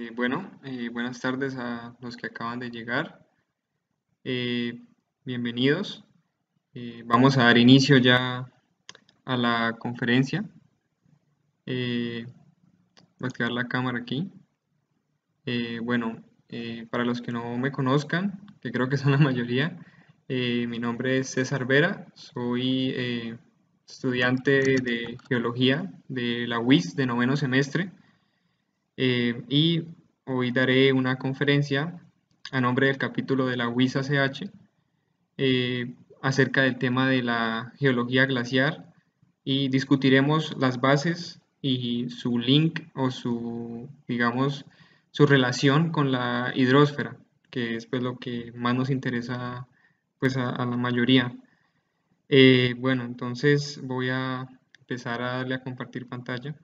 Eh, bueno, eh, buenas tardes a los que acaban de llegar. Eh, bienvenidos. vamos a dar inicio ya a la conferencia. voy a activar la cámara aquí. bueno, para los que no me conozcan, que creo que son la mayoría, mi nombre es César Vera, soy estudiante de Geología de la UIS de noveno semestre. Y hoy daré una conferencia a nombre del capítulo de la WIS-ACH eh, acerca del tema de la geología glaciar y discutiremos las bases y su link o su, digamos, su relación con la hidrosfera, que es pues, lo que más nos interesa pues, a, la mayoría. Eh, bueno, entonces voy a empezar a darle a compartir pantalla.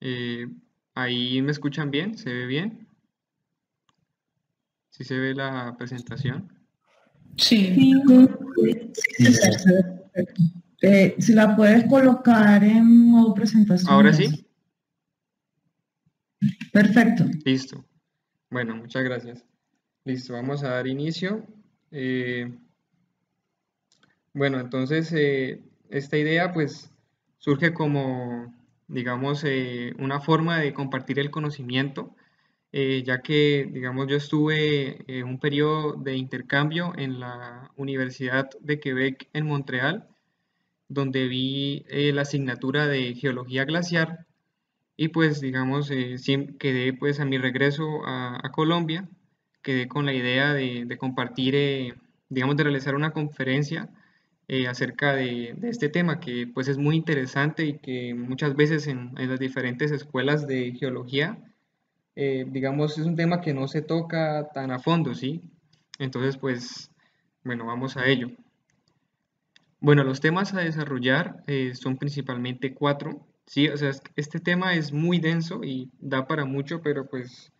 Eh, ¿Ahí me escuchan bien? ¿Se ve bien? ¿Sí se ve la presentación? Sí. Eh, si la puedes colocar en modo presentación. ¿Ahora sí? Perfecto. Listo. Bueno, muchas gracias. Listo, vamos a dar inicio. Eh, bueno, entonces esta idea pues surge como digamos, eh, una forma de compartir el conocimiento, eh, ya que, digamos, yo estuve en un periodo de intercambio en la Universidad de Quebec en Montreal, donde vi eh, la asignatura de Geología Glaciar y pues, digamos, quedé pues a mi regreso a, Colombia, quedé con la idea de, de compartir, digamos, de realizar una conferencia eh, acerca de, este tema que pues es muy interesante y que muchas veces en, las diferentes escuelas de geología, eh, digamos, es un tema que no se toca tan a fondo, ¿sí? Entonces, pues, bueno, vamos a ello. Bueno, los temas a desarrollar eh, son principalmente cuatro, ¿sí? O sea, este tema es muy denso y da para mucho, pero pues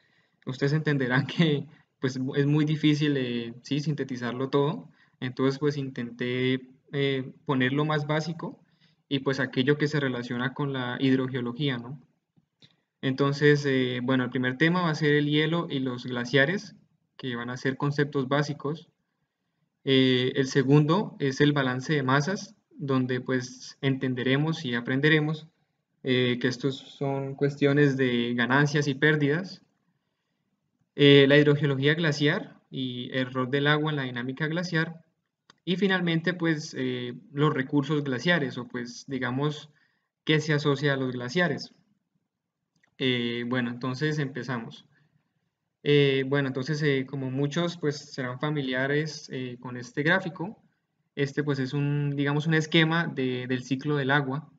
ustedes entenderán que pues es muy difícil, sí, sintetizarlo todo. Entonces, pues intenté eh, poner lo más básico y pues aquello que se relaciona con la hidrogeología, ¿no? Entonces, eh, bueno, el primer tema va a ser el hielo y los glaciares, que van a ser conceptos básicos. Eh, el segundo es el balance de masas, donde pues entenderemos y aprenderemos que estos son cuestiones de ganancias y pérdidas. la hidrogeología glaciar y el rol del agua en la dinámica glaciar y finalmente, pues eh, los recursos glaciares o pues digamos qué se asocia a los glaciares. Eh, bueno, entonces empezamos. Eh, bueno, entonces como muchos pues serán familiares con este gráfico, este pues es un, digamos, un esquema del ciclo del agua,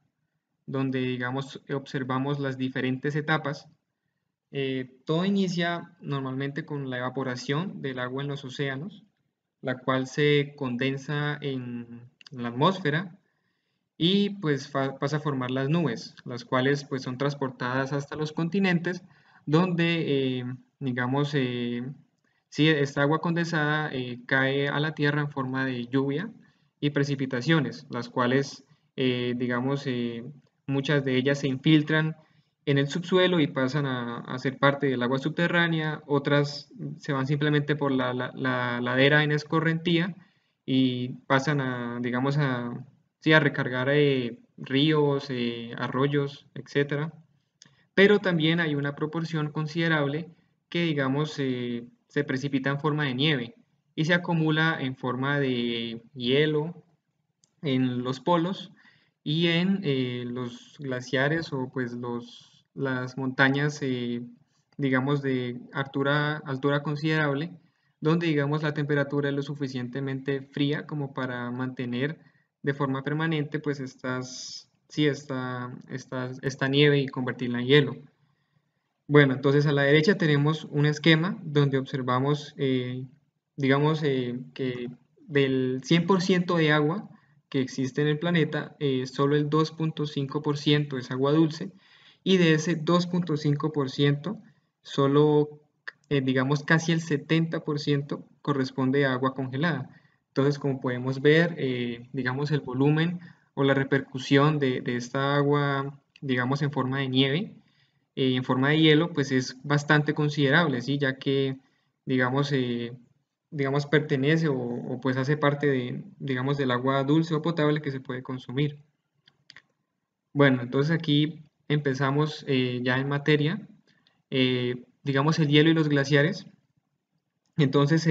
donde digamos observamos las diferentes etapas. todo inicia normalmente con la evaporación del agua en los océanos, la cual se condensa en la atmósfera y pues pasa a formar las nubes, las cuales pues son transportadas hasta los continentes donde eh, digamos eh, si esta agua condensada eh, cae a la tierra en forma de lluvia y precipitaciones, las cuales digamos muchas de ellas se infiltran en el subsuelo y pasan a, ser parte del agua subterránea, otras se van simplemente por la, ladera en escorrentía y pasan a, digamos, a, sí, a recargar eh, ríos, eh, arroyos, etc. Pero también hay una proporción considerable que, digamos, se precipita en forma de nieve y se acumula en forma de hielo en los polos y en eh, los glaciares o pues los las montañas, eh, digamos, de altura, altura considerable, donde, digamos, la temperatura es lo suficientemente fría como para mantener de forma permanente, pues, estas, sí, esta, esta, esta nieve y convertirla en hielo. Bueno, entonces a la derecha tenemos un esquema donde observamos, eh, digamos, eh, que del 100% de agua que existe en el planeta, solo el 2.5% es agua dulce y de ese 2.5% solo eh, digamos casi el 70% corresponde a agua congelada. Entonces, como podemos ver, eh, digamos el volumen o la repercusión de, esta agua, digamos en forma de nieve, eh, en forma de hielo, pues es bastante considerable, ¿sí? ya que, digamos, digamos pertenece o, o, pues hace parte de, digamos, del agua dulce o potable que se puede consumir. Bueno, entonces aquí empezamos ya en materia. digamos el hielo y los glaciares. Entonces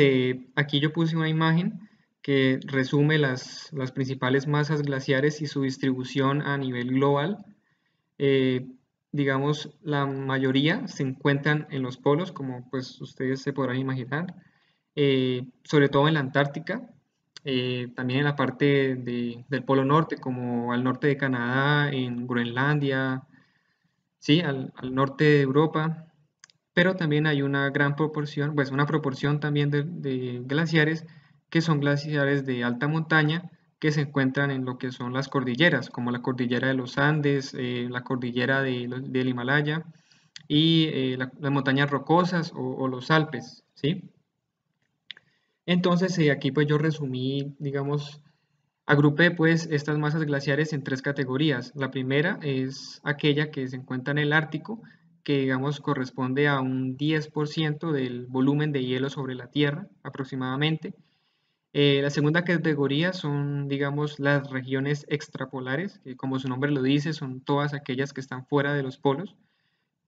aquí yo puse una imagen que resume las, principales masas glaciares y su distribución a nivel global. Eh, digamos, la mayoría se encuentran en los polos, como pues ustedes se podrán imaginar, eh, sobre todo en la Antártica, eh, también en la parte del Polo Norte, como al norte de Canadá, en Groenlandia, ¿sí? al, norte de Europa, pero también hay una gran proporción, pues una proporción también de glaciares que son glaciares de alta montaña que se encuentran en lo que son las cordilleras, como la cordillera de los Andes, eh, la cordillera del Himalaya y eh, las montañas rocosas o, los Alpes, ¿sí? Entonces eh, aquí pues yo resumí, digamos, agrupé pues estas masas glaciares en tres categorías. La primera es aquella que se encuentra en el Ártico, que digamos corresponde a un 10% del volumen de hielo sobre la Tierra aproximadamente. Eh, la segunda categoría son, digamos, las regiones extrapolares, que como su nombre lo dice, son todas aquellas que están fuera de los polos,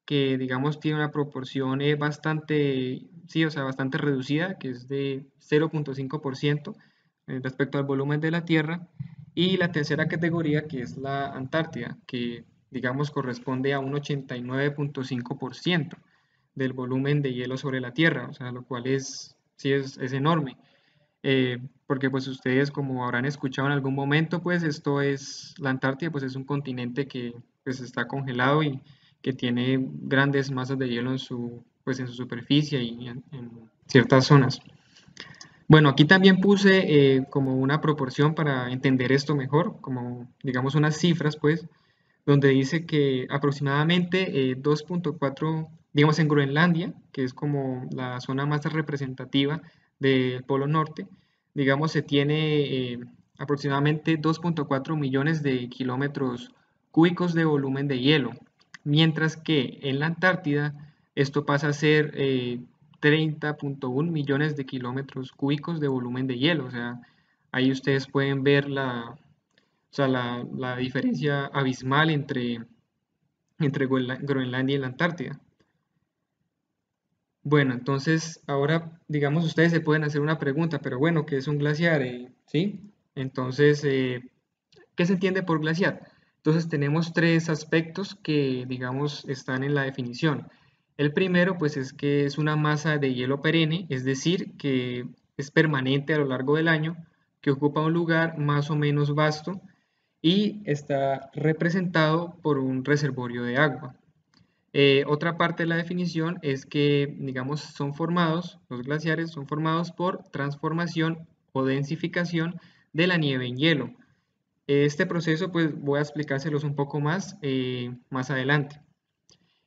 que, digamos, tiene una proporción eh, bastante, sí, o sea, bastante reducida, que es de 0.5% eh, respecto al volumen de la Tierra. Y la tercera categoría, que es la Antártida, que, digamos, corresponde a un 89.5% del volumen de hielo sobre la Tierra, o sea, lo cual es, sí, es, es enorme. Eh, porque pues ustedes como habrán escuchado en algún momento, pues esto es, la Antártida pues es un continente que pues está congelado y que tiene grandes masas de hielo en su, pues en su superficie y en, ciertas zonas. Bueno, aquí también puse eh, como una proporción para entender esto mejor, como digamos unas cifras pues, donde dice que aproximadamente 2.4, eh, digamos en Groenlandia, que es como la zona más representativa del Polo Norte, digamos, se tiene eh, aproximadamente 2.4 millones de kilómetros cúbicos de volumen de hielo, mientras que en la Antártida esto pasa a ser 30.1 eh, millones de kilómetros cúbicos de volumen de hielo. O sea, ahí ustedes pueden ver la, la, la diferencia abismal entre, entre Groenlandia y la Antártida. Bueno, entonces ahora, digamos, ustedes se pueden hacer una pregunta, pero bueno, ¿qué es un glaciar? Eh, ¿Sí? Entonces, eh, ¿qué se entiende por glaciar? Entonces tenemos tres aspectos que, digamos, están en la definición. El primero, pues, es que es una masa de hielo perenne, es decir, que es permanente a lo largo del año, que ocupa un lugar más o menos vasto y está representado por un reservorio de agua. Eh, otra parte de la definición es que, digamos, son formados, los glaciares son formados por transformación o densificación de la nieve en hielo. Este proceso, pues voy a explicárselos un poco más eh, más adelante.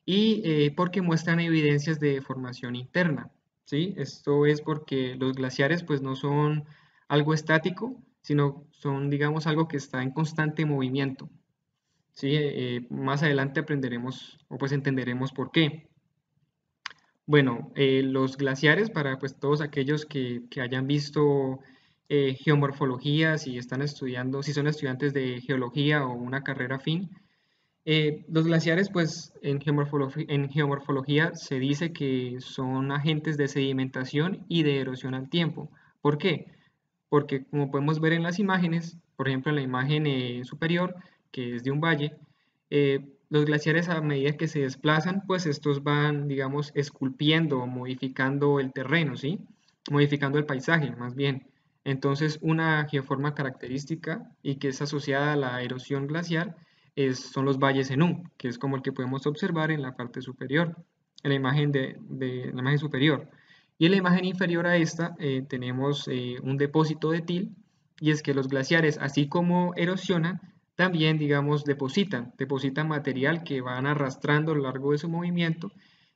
Y eh, porque muestran evidencias de formación interna. ¿sí? Esto es porque los glaciares, pues no son algo estático, sino son, digamos, algo que está en constante movimiento. ¿sí? Eh, más adelante aprenderemos o pues entenderemos por qué. Bueno, eh, los glaciares, para pues todos aquellos que, hayan visto eh, geomorfología, si están estudiando, si son estudiantes de geología o una carrera fin, los glaciares, pues en geomorfología se dice que son agentes de sedimentación y de erosión al tiempo. ¿Por qué? Porque como podemos ver en las imágenes, por ejemplo en la imagen superior, que es de un valle, eh, los glaciares a medida que se desplazan, pues estos van, digamos, esculpiendo o modificando el terreno, ¿sí? Modificando el paisaje, más bien. Entonces, una geoforma característica y que es asociada a la erosión glacial son los valles en U, que es como el que podemos observar en la parte superior, en la imagen, de, la imagen superior. Y en la imagen inferior a esta eh, tenemos eh, un depósito de til, y es que los glaciares, así como erosionan, también, digamos, depositan, depositan material que van arrastrando a lo largo de su movimiento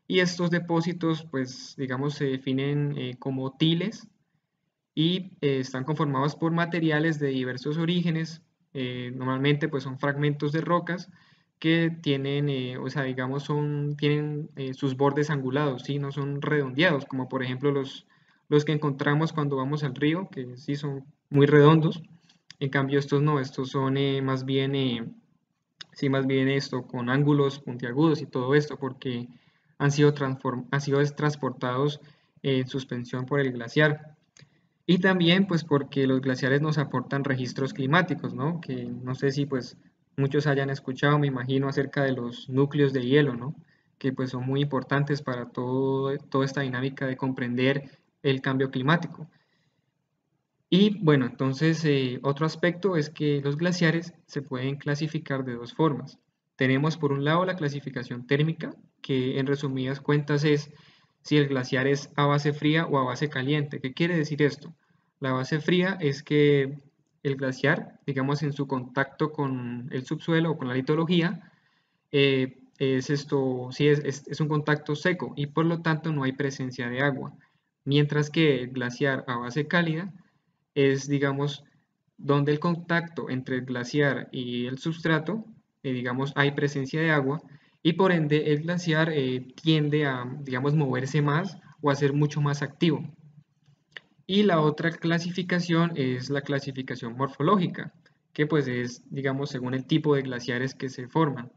y estos depósitos, pues, digamos, se definen eh, como tiles y están conformados por materiales de diversos orígenes, eh, normalmente pues son fragmentos de rocas que tienen, o sea, digamos, son, tienen sus bordes angulados, ¿sí? no son redondeados, como por ejemplo los, los que encontramos cuando vamos al río, que sí son muy redondos, en cambio estos no, estos son más bien, sí, más bien esto, con ángulos puntiagudos y todo esto, porque han sido, han sido transportados en suspensión por el glaciar. Y también pues porque los glaciares nos aportan registros climáticos, ¿no? Que no sé si pues muchos hayan escuchado, me imagino, acerca de los núcleos de hielo, ¿no? Que pues son muy importantes para todo, toda esta dinámica de comprender el cambio climático. Y bueno, entonces eh, otro aspecto es que los glaciares se pueden clasificar de dos formas. Tenemos por un lado la clasificación térmica, que en resumidas cuentas es si el glaciar es a base fría o a base caliente. ¿Qué quiere decir esto? La base fría es que el glaciar, digamos en su contacto con el subsuelo o con la litología, eh, es esto, sí, es, es, un contacto seco y por lo tanto no hay presencia de agua. Mientras que el glaciar a base cálida es, digamos, donde el contacto entre el glaciar y el sustrato eh, digamos, hay presencia de agua y por ende el glaciar eh, tiende a, digamos, moverse más o a ser mucho más activo. Y la otra clasificación es la clasificación morfológica, que pues es, digamos, según el tipo de glaciares que se forman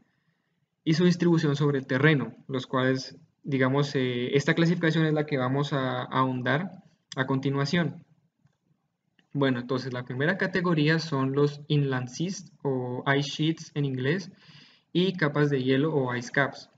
y su distribución sobre el terreno, los cuales, digamos, eh, esta clasificación es la que vamos a ahondar a continuación. Bueno, entonces la primera categoría son los inland seas o ice sheets en inglés y capas de hielo o ice caps.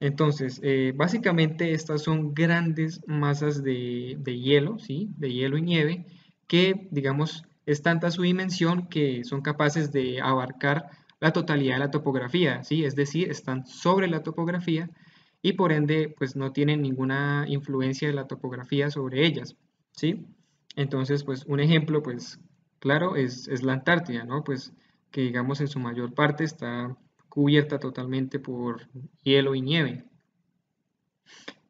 Entonces, eh, básicamente estas son grandes masas de, hielo, ¿sí? De hielo y nieve que, digamos, es tanta su dimensión que son capaces de abarcar la totalidad de la topografía, ¿sí? Es decir, están sobre la topografía y por ende, pues no tienen ninguna influencia de la topografía sobre ellas, ¿sí? Entonces, pues un ejemplo, pues claro, es, la Antártida, ¿no? Pues que digamos en su mayor parte está cubierta totalmente por hielo y nieve.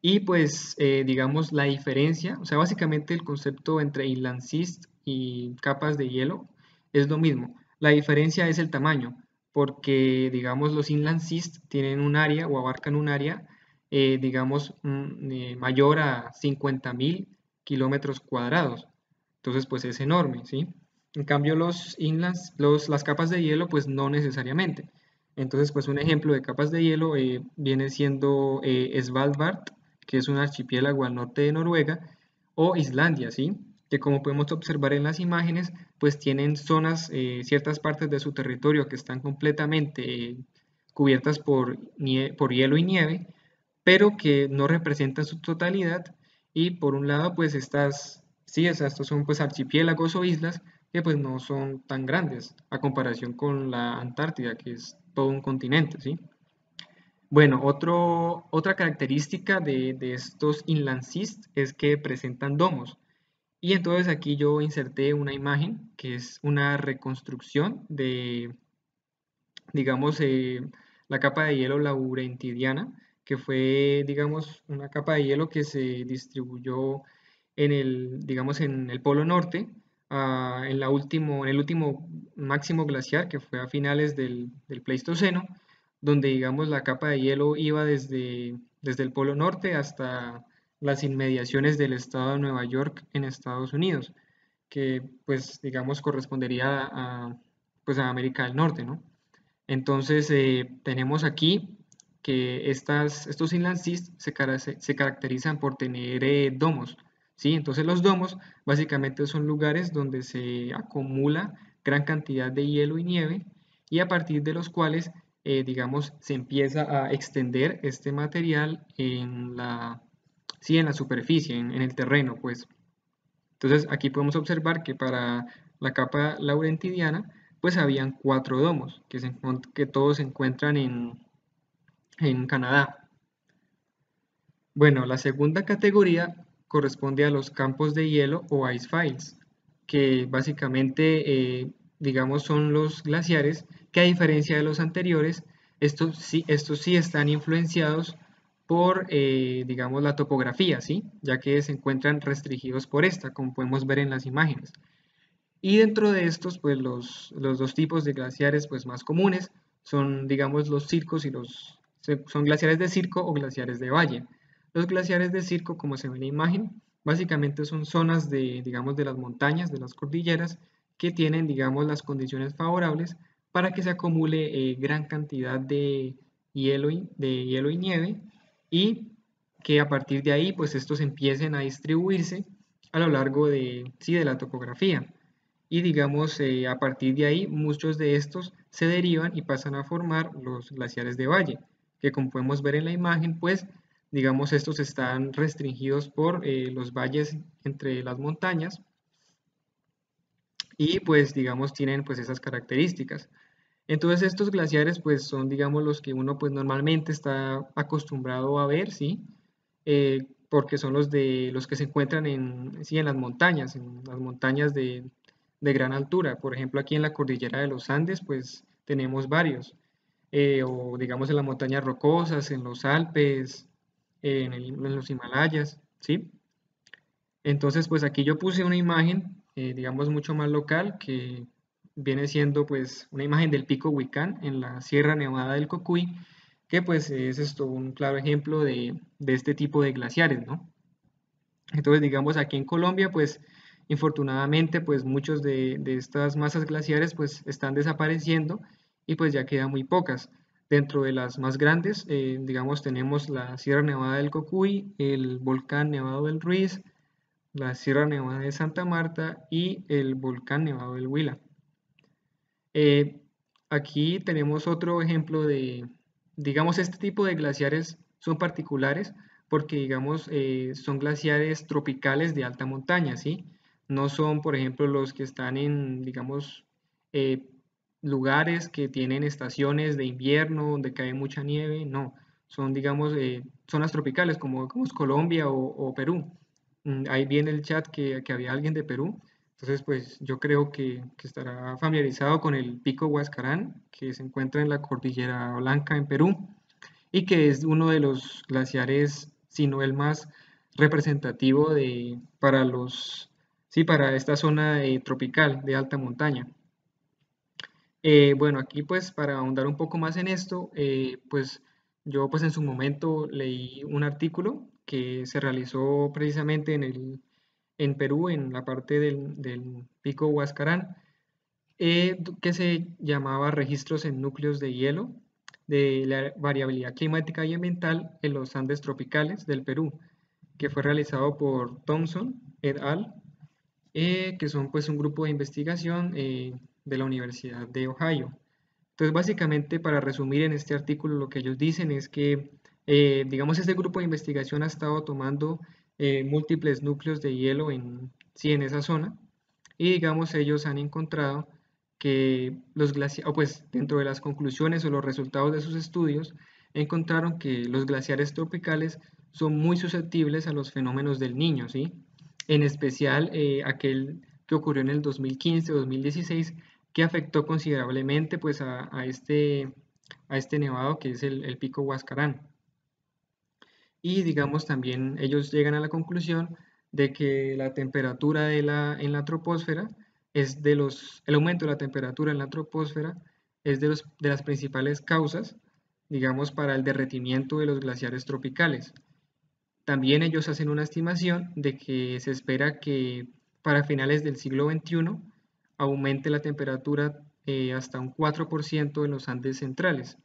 Y pues eh, digamos la diferencia, o sea, básicamente el concepto entre inland y capas de hielo es lo mismo. La diferencia es el tamaño, porque digamos los inland seas tienen un área o abarcan un área, eh, digamos, mm, eh, mayor a 50.000 kilómetros cuadrados. Entonces, pues es enorme, ¿sí? En cambio, los los, las capas de hielo, pues no necesariamente. Entonces, pues un ejemplo de capas de hielo eh, viene siendo eh, Svalbard, que es un archipiélago al norte de Noruega, o Islandia, ¿sí? Que como podemos observar en las imágenes, pues tienen zonas, eh, ciertas partes de su territorio que están completamente cubiertas por, por hielo y nieve, pero que no representan su totalidad. Y por un lado, pues estas Sí, estos son pues archipiélagos o islas que pues no son tan grandes a comparación con la Antártida, que es todo un continente, ¿sí? Bueno, otro, otra característica de, estos inland seas es que presentan domos. Y entonces aquí yo inserté una imagen que es una reconstrucción de, digamos, eh, la capa de hielo laurentidiana, que fue, digamos, una capa de hielo que se distribuyó en el, digamos, en el Polo Norte, en, la último, en el último máximo glaciar, que fue a finales del, Pleistoceno, donde, digamos, la capa de hielo iba desde, desde el Polo Norte hasta las inmediaciones del estado de Nueva York en Estados Unidos, que, pues, digamos, correspondería a, pues, a América del Norte, ¿no? Entonces, eh, tenemos aquí que estas, estos inland se, se caracterizan por tener eh, domos, ¿sí? Entonces los domos básicamente son lugares donde se acumula gran cantidad de hielo y nieve y a partir de los cuales, eh, digamos, se empieza a extender este material en la, sí, en la superficie, en, el terreno, pues. Entonces aquí podemos observar que para la capa laurentidiana, pues habían cuatro domos, que, que todos se encuentran en, en Canadá. Bueno, la segunda categoría corresponde a los campos de hielo o ice files, que básicamente, eh, digamos, son los glaciares que a diferencia de los anteriores, estos sí, estos sí están influenciados por, eh, digamos, la topografía, ¿sí? Ya que se encuentran restringidos por esta, como podemos ver en las imágenes. Y dentro de estos, pues los, dos tipos de glaciares pues, más comunes son, digamos, los circos y los... son glaciares de circo o glaciares de valle. Los glaciares de circo, como se ve en la imagen, básicamente son zonas de, digamos, de las montañas, de las cordilleras, que tienen, digamos, las condiciones favorables para que se acumule eh, gran cantidad de hielo, y, de hielo y nieve y que a partir de ahí pues estos empiecen a distribuirse a lo largo de, sí, de la topografía. Y digamos eh, a partir de ahí muchos de estos se derivan y pasan a formar los glaciares de valle que como podemos ver en la imagen pues digamos estos están restringidos por eh, los valles entre las montañas y pues digamos tienen pues esas características entonces estos glaciares pues son digamos los que uno pues normalmente está acostumbrado a ver, ¿sí? Eh, porque son los de los que se encuentran en, sí, en las montañas, en las montañas de, gran altura. Por ejemplo aquí en la cordillera de los Andes pues tenemos varios. Eh, o digamos en las montañas rocosas, en los Alpes, en, los Himalayas, ¿sí? Entonces pues aquí yo puse una imagen, eh, digamos mucho más local que viene siendo pues una imagen del pico Huicán en la Sierra Nevada del Cocuy, que pues es esto un claro ejemplo de, este tipo de glaciares, ¿no? Entonces digamos aquí en Colombia pues infortunadamente pues muchos de, estas masas glaciares pues están desapareciendo y pues ya quedan muy pocas. Dentro de las más grandes, eh, digamos, tenemos la Sierra Nevada del Cocuy, el volcán Nevado del Ruiz, la Sierra Nevada de Santa Marta y el volcán Nevado del Huila. Eh, aquí tenemos otro ejemplo de, digamos, este tipo de glaciares son particulares porque, digamos, eh, son glaciares tropicales de alta montaña, ¿sí? No son, por ejemplo, los que están en, digamos, lugares que tienen estaciones de invierno donde cae mucha nieve, no. Son, digamos, zonas tropicales como, como es Colombia o, Perú. Mm, ahí viene el chat que, que había alguien de Perú. Entonces, pues yo creo que, estará familiarizado con el pico Huascarán, que se encuentra en la Cordillera Blanca en Perú y que es uno de los glaciares, si no el más representativo de, para, los, sí, para esta zona eh, tropical de alta montaña. Eh, bueno, aquí pues para ahondar un poco más en esto, eh, pues yo pues en su momento leí un artículo que se realizó precisamente en el en Perú, en la parte del, pico Huascarán, eh, que se llamaba Registros en núcleos de hielo de la variabilidad climática y ambiental en los Andes tropicales del Perú, que fue realizado por Thompson et al., que son pues un grupo de investigación de la Universidad de Ohio. Entonces, básicamente, para resumir en este artículo, lo que ellos dicen es que, digamos, este grupo de investigación ha estado tomando eh, múltiples núcleos de hielo en, sí, en esa zona y digamos ellos han encontrado que los glaciares, pues dentro de las conclusiones o los resultados de sus estudios, encontraron que los glaciares tropicales son muy susceptibles a los fenómenos del niño, ¿sí? En especial eh, aquel que ocurrió en el 2015-2016 que afectó considerablemente pues a, este, a este nevado que es el, pico Huascarán y digamos también ellos llegan a la conclusión de que la temperatura de la, en la troposfera es de los, el aumento de la temperatura en la troposfera es de, los, de las principales causas, digamos, para el derretimiento de los glaciares tropicales. También ellos hacen una estimación de que se espera que para finales del siglo XXI aumente la temperatura eh, hasta un 4% en los Andes centrales,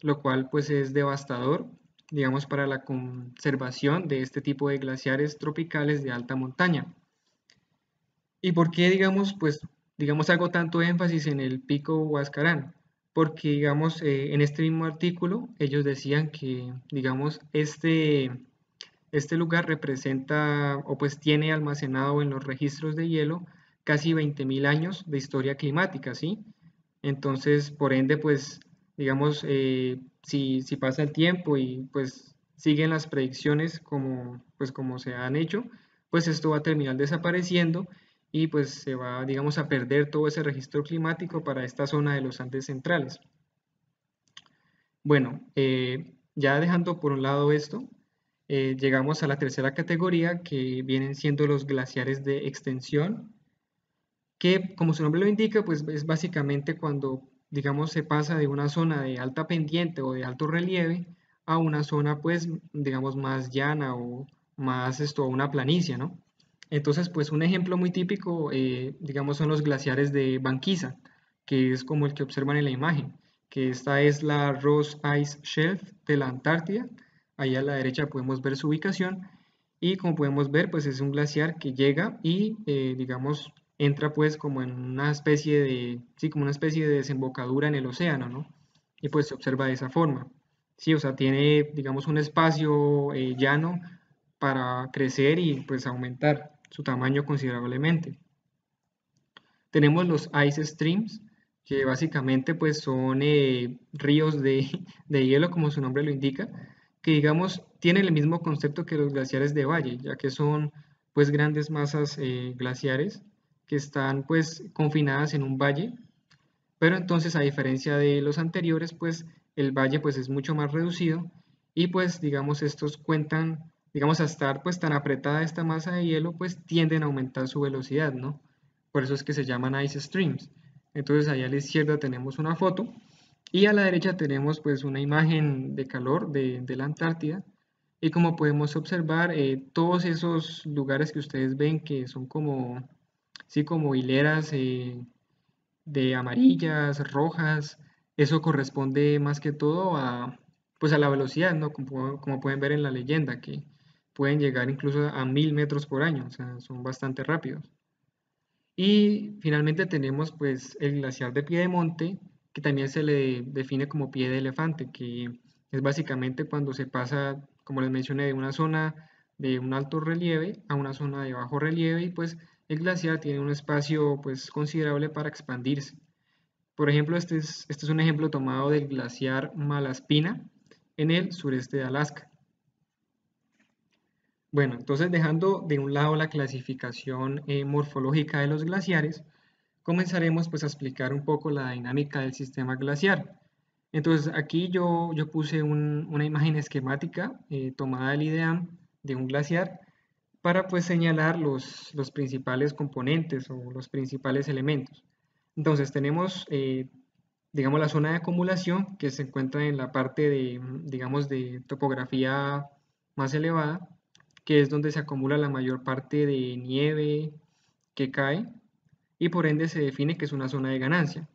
lo cual pues es devastador digamos, para la conservación de este tipo de glaciares tropicales de alta montaña. ¿Y por qué, digamos, pues, digamos, hago tanto énfasis en el pico Huascarán? Porque, digamos, eh, en este mismo artículo, ellos decían que, digamos, este, este lugar representa o pues tiene almacenado en los registros de hielo casi 20.000 años de historia climática, ¿sí? Entonces, por ende, pues, digamos, eh, si, pasa el tiempo y pues siguen las predicciones como, pues como se han hecho, pues esto va a terminar desapareciendo y pues se va, digamos, a perder todo ese registro climático para esta zona de los Andes centrales. Bueno, eh, ya dejando por un lado esto, eh, llegamos a la tercera categoría que vienen siendo los glaciares de extensión, que como su nombre lo indica, pues es básicamente cuando, digamos, se pasa de una zona de alta pendiente o de alto relieve a una zona, pues, digamos, más llana o más esto, una planicie, ¿no? Entonces, pues un ejemplo muy típico, eh, digamos, son los glaciares de Banquisa, que es como el que observan en la imagen, que esta es la Ross Ice Shelf de la Antártida. Ahí a la derecha podemos ver su ubicación y como podemos ver, pues es un glaciar que llega y, eh, digamos, entra pues como en una especie de, sí, como una especie de desembocadura en el océano, ¿no? Y pues se observa de esa forma. Sí, o sea, tiene, digamos, un espacio eh, llano para crecer y pues aumentar su tamaño considerablemente. Tenemos los ice streams, que básicamente pues son eh, ríos de, hielo, como su nombre lo indica, que digamos tienen el mismo concepto que los glaciares de valle, ya que son pues grandes masas eh, glaciares que están pues confinadas en un valle, pero entonces a diferencia de los anteriores pues el valle pues es mucho más reducido y pues digamos estos cuentan digamos, a estar pues tan apretada esta masa de hielo, pues tienden a aumentar su velocidad, ¿no? Por eso es que se llaman ice streams. Entonces ahí a la izquierda tenemos una foto y a la derecha tenemos pues una imagen de calor de, la Antártida y como podemos observar eh, todos esos lugares que ustedes ven que son como, sí, como hileras eh, de amarillas, rojas, eso corresponde más que todo a, pues a la velocidad, ¿no? Como, pueden ver en la leyenda, que pueden llegar incluso a mil metros por año, o sea, son bastante rápidos. Y finalmente tenemos pues el glaciar de Piedemonte, que también se le define como pie de elefante, que es básicamente cuando se pasa, como les mencioné, de una zona de un alto relieve a una zona de bajo relieve y pues el glaciar tiene un espacio pues considerable para expandirse. Por ejemplo, este es, este es un ejemplo tomado del glaciar Malaspina en el sureste de Alaska. Bueno, entonces dejando de un lado la clasificación eh, morfológica de los glaciares, comenzaremos pues a explicar un poco la dinámica del sistema glaciar. Entonces aquí yo, yo puse una imagen esquemática eh, tomada del IDEAM de un glaciar para pues señalar los, los, principales componentes o los principales elementos. Entonces tenemos, eh, digamos, la zona de acumulación que se encuentra en la parte de, digamos, de topografía más elevada, que es donde se acumula la mayor parte de nieve que cae y por ende se define que es una zona de ganancia.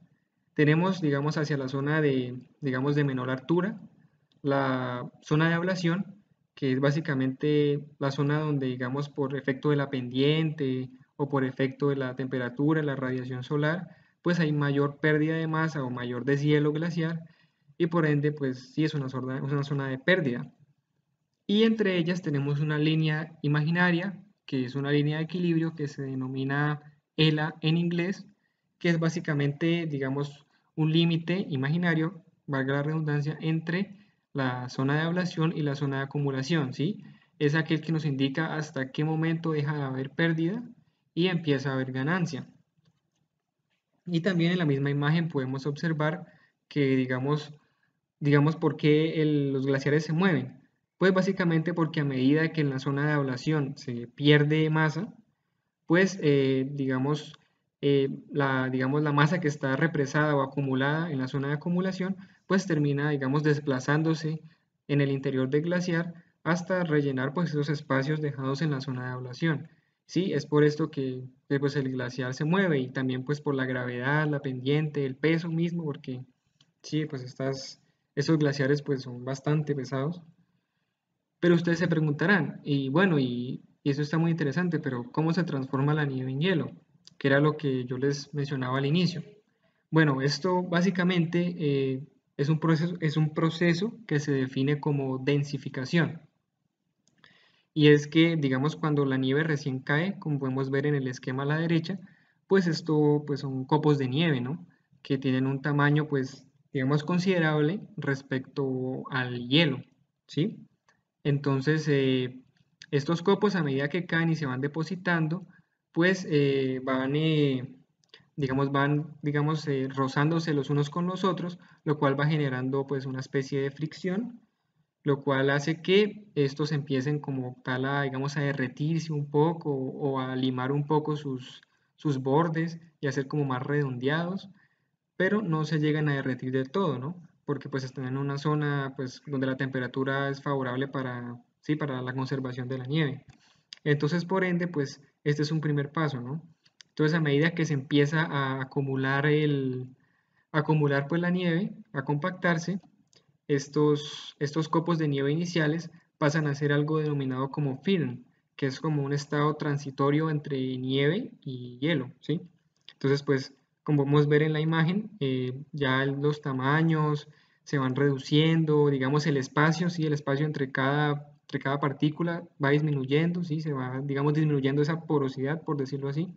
Tenemos, digamos, hacia la zona de, digamos, de menor altura, la zona de ablación, que es básicamente la zona donde, digamos, por efecto de la pendiente o por efecto de la temperatura, la radiación solar, pues hay mayor pérdida de masa o mayor deshielo glacial y por ende, pues sí es una zona, una zona de pérdida. Y entre ellas tenemos una línea imaginaria, que es una línea de equilibrio que se denomina ELA en inglés, que es básicamente, digamos, un límite imaginario, valga la redundancia, entre la zona de ablación y la zona de acumulación, ¿sí? Es aquel que nos indica hasta qué momento deja de haber pérdida y empieza a haber ganancia. Y también en la misma imagen podemos observar que, digamos, digamos por qué los glaciares se mueven. Pues básicamente porque a medida que en la zona de ablación se pierde masa, pues eh, digamos, eh, la, digamos la masa que está represada o acumulada en la zona de acumulación, pues termina, digamos, desplazándose en el interior del glaciar hasta rellenar pues esos espacios dejados en la zona de ablación. Sí, es por esto que pues, el glaciar se mueve y también pues por la gravedad, la pendiente, el peso mismo, porque sí, pues estas, esos glaciares pues son bastante pesados. Pero ustedes se preguntarán, y bueno, y, eso está muy interesante, pero ¿cómo se transforma la nieve en hielo? Que era lo que yo les mencionaba al inicio. Bueno, esto básicamente eh, es, un proceso, es un proceso que se define como densificación. Y es que, digamos, cuando la nieve recién cae, como podemos ver en el esquema a la derecha, pues esto pues son copos de nieve, ¿no? Que tienen un tamaño, pues, digamos, considerable respecto al hielo, ¿sí? Entonces, eh, estos copos a medida que caen y se van depositando, pues eh, van, eh, digamos, van, digamos, rozándose los unos con los otros, lo cual va generando pues una especie de fricción lo cual hace que estos empiecen como tal a, digamos, a derretirse un poco o, a limar un poco sus, sus bordes y hacer como más redondeados, pero no se llegan a derretir del todo, ¿no? Porque pues están en una zona pues donde la temperatura es favorable para, sí, para la conservación de la nieve. Entonces, por ende, pues este es un primer paso, ¿no? Entonces, a medida que se empieza a acumular el, acumular pues la nieve, a compactarse, estos, estos copos de nieve iniciales pasan a ser algo denominado como film, que es como un estado transitorio entre nieve y hielo, ¿sí? Entonces, pues, como podemos ver en la imagen, eh, ya los tamaños se van reduciendo, digamos, el espacio, ¿sí? El espacio entre cada, entre cada partícula va disminuyendo, ¿sí? Se va, digamos, disminuyendo esa porosidad, por decirlo así.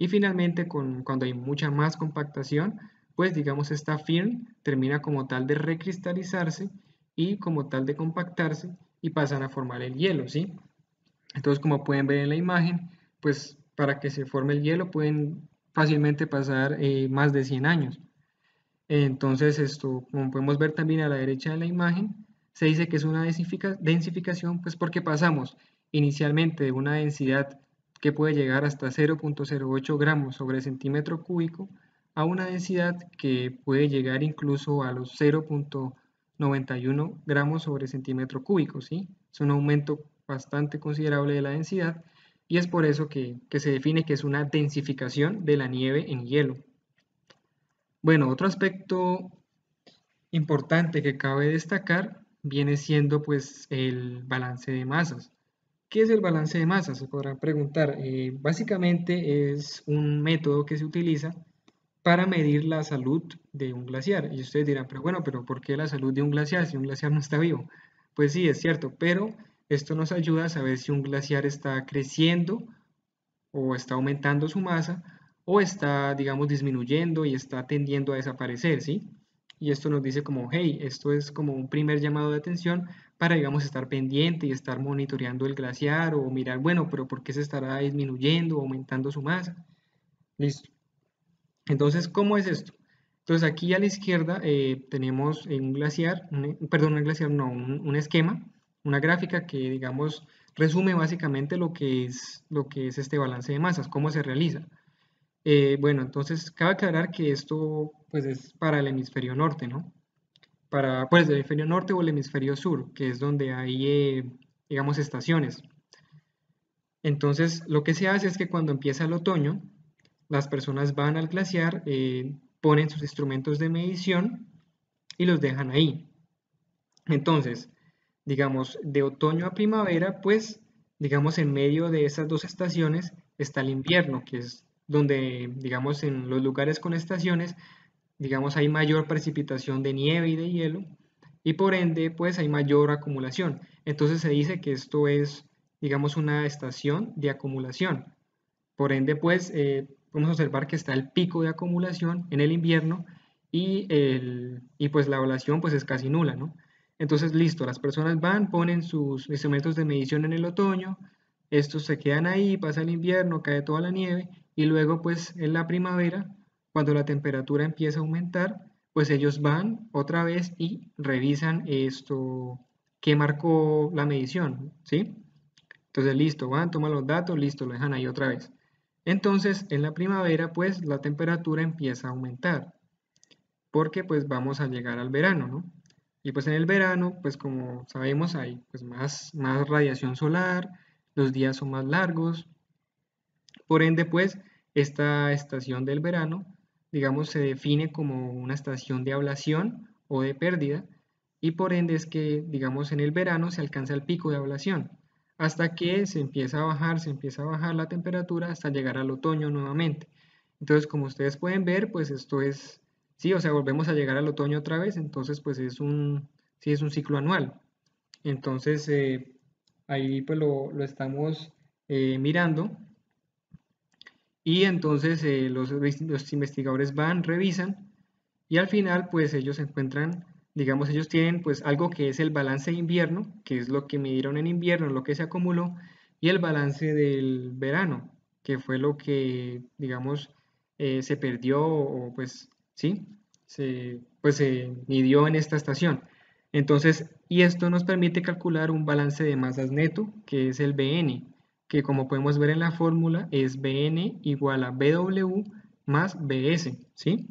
Y finalmente, con, cuando hay mucha más compactación, pues digamos esta film termina como tal de recristalizarse y como tal de compactarse y pasan a formar el hielo, ¿sí? Entonces como pueden ver en la imagen, pues para que se forme el hielo pueden fácilmente pasar eh, más de 100 años. Entonces esto, como podemos ver también a la derecha de la imagen, se dice que es una densificación, pues porque pasamos inicialmente de una densidad que puede llegar hasta 0.08 gramos sobre centímetro cúbico a una densidad que puede llegar incluso a los 0.91 gramos sobre centímetro cúbico, ¿sí? Es un aumento bastante considerable de la densidad y es por eso que, se define que es una densificación de la nieve en hielo. Bueno, otro aspecto importante que cabe destacar viene siendo pues el balance de masas. ¿Qué es el balance de masas? Se podrán preguntar. Eh, básicamente es un método que se utiliza para medir la salud de un glaciar. Y ustedes dirán, pero bueno, pero ¿por qué la salud de un glaciar si un glaciar no está vivo? Pues sí, es cierto, pero esto nos ayuda a saber si un glaciar está creciendo o está aumentando su masa o está, digamos, disminuyendo y está tendiendo a desaparecer, ¿sí? Y esto nos dice como, hey, esto es como un primer llamado de atención para, digamos, estar pendiente y estar monitoreando el glaciar o mirar, bueno, pero ¿por qué se estará disminuyendo o aumentando su masa? Listo. Entonces, ¿cómo es esto? Entonces aquí a la izquierda eh, tenemos un glaciar, perdón, un glaciar, no, un, esquema, una gráfica que, digamos, resume básicamente lo que es, lo que es este balance de masas, cómo se realiza. Eh, bueno, entonces cabe aclarar que esto pues es para el hemisferio norte, ¿no? Para, pues el hemisferio norte o el hemisferio sur, que es donde hay, eh, digamos, estaciones. Entonces, lo que se hace es que cuando empieza el otoño, las personas van al glaciar, eh, ponen sus instrumentos de medición y los dejan ahí. Entonces, digamos, de otoño a primavera, pues, digamos, en medio de esas dos estaciones está el invierno, que es donde, digamos, en los lugares con estaciones, digamos, hay mayor precipitación de nieve y de hielo, y por ende, pues, hay mayor acumulación. Entonces se dice que esto es, digamos, una estación de acumulación. Por ende, pues, eh, podemos observar que está el pico de acumulación en el invierno y, el, y pues la evaluación pues es casi nula, ¿no? Entonces, listo, las personas van, ponen sus instrumentos de medición en el otoño, estos se quedan ahí, pasa el invierno, cae toda la nieve y luego pues en la primavera, cuando la temperatura empieza a aumentar, pues ellos van otra vez y revisan esto que marcó la medición, ¿sí? Entonces, listo, van, toman los datos, listo, lo dejan ahí otra vez. Entonces, en la primavera, pues la temperatura empieza a aumentar, porque pues vamos a llegar al verano, ¿no? Y pues en el verano, pues como sabemos, hay pues más, más radiación solar, los días son más largos, por ende, pues esta estación del verano, digamos, se define como una estación de ablación o de pérdida, y por ende es que, digamos, en el verano se alcanza el pico de ablación hasta que se empieza a bajar, se empieza a bajar la temperatura hasta llegar al otoño nuevamente. Entonces, como ustedes pueden ver, pues esto es, sí, o sea, volvemos a llegar al otoño otra vez, entonces pues es un, sí, es un ciclo anual. Entonces, eh, ahí pues lo, estamos eh, mirando. Y entonces eh, los, los investigadores van, revisan, y al final pues ellos encuentran digamos, ellos tienen pues algo que es el balance de invierno, que es lo que midieron en invierno, lo que se acumuló, y el balance del verano, que fue lo que, digamos, eh, se perdió o pues, sí, se, pues se midió en esta estación. Entonces, y esto nos permite calcular un balance de masas neto, que es el BN, que como podemos ver en la fórmula es BN igual a BW más BS, ¿sí?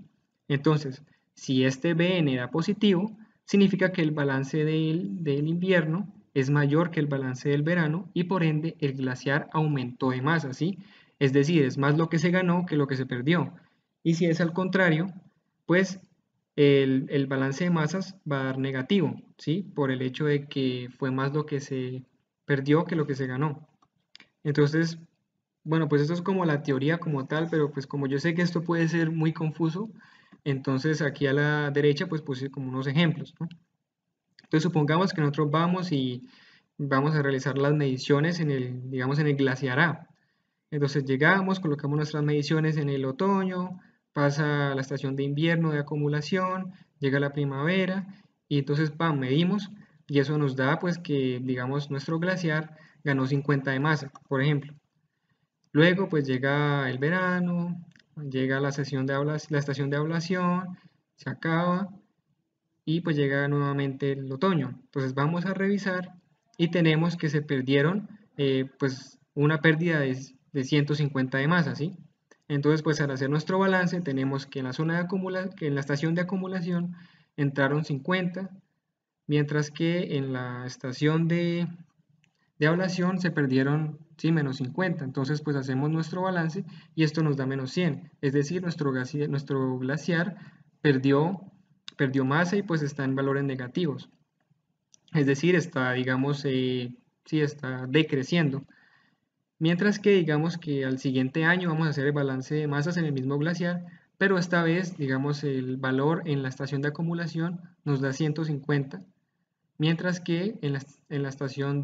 Entonces, si este BN da positivo, significa que el balance del, del invierno es mayor que el balance del verano y por ende el glaciar aumentó de masa, ¿sí? Es decir, es más lo que se ganó que lo que se perdió. Y si es al contrario, pues el, balance de masas va a dar negativo, ¿sí? Por el hecho de que fue más lo que se perdió que lo que se ganó. Entonces, bueno, pues esto es como la teoría como tal, pero pues como yo sé que esto puede ser muy confuso, entonces aquí a la derecha pues puse como unos ejemplos, Entonces supongamos que nosotros vamos y vamos a realizar las mediciones en el, digamos, en el glaciar A. Entonces llegamos, colocamos nuestras mediciones en el otoño, pasa la estación de invierno de acumulación, llega la primavera y entonces ¡pam! medimos y eso nos da pues que digamos nuestro glaciar ganó 50 de masa, por ejemplo. Luego pues llega el verano, llega la, sesión de la estación de ablación, se acaba y pues llega nuevamente el otoño. Entonces vamos a revisar y tenemos que se perdieron eh, pues una pérdida de, de 150 de masa, ¿sí? Entonces, pues al hacer nuestro balance, tenemos que en la zona de acumulación, que en la estación de acumulación entraron 50, mientras que en la estación de, de ablación se perdieron sí, menos 50. Entonces, pues hacemos nuestro balance y esto nos da menos 100. Es decir, nuestro glaciar, nuestro glaciar perdió, perdió masa y pues está en valores negativos. Es decir, está, digamos, eh, sí, está decreciendo. Mientras que digamos que al siguiente año vamos a hacer el balance de masas en el mismo glaciar, pero esta vez digamos el valor en la estación de acumulación nos da 150, mientras que en la, estación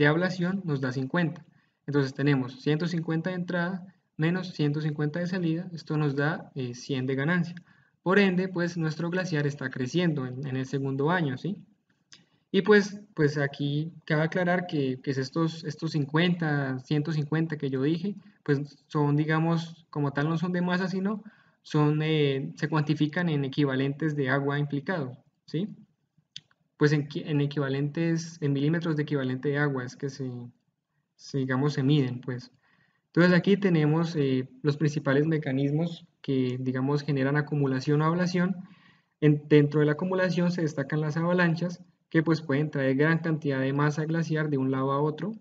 de, ablación nos da 50. Entonces tenemos 150 de entrada menos 150 de salida, esto nos da 100 eh, de ganancia. Por ende, pues nuestro glaciar está creciendo en, el segundo año, ¿sí? Y pues, pues aquí cabe aclarar que, estos, estos 50, 150 que yo dije, pues son, digamos, como tal no son de masa, sino son, eh, se cuantifican en equivalentes de agua implicados, ¿sí? Pues en, equivalentes, en milímetros de equivalente de agua es que se, digamos, se miden, pues. Entonces aquí tenemos eh, los principales mecanismos que, digamos, generan acumulación o ablación. En, dentro de la acumulación se destacan las avalanchas, que pues pueden traer gran cantidad de masa glaciar de un lado a otro,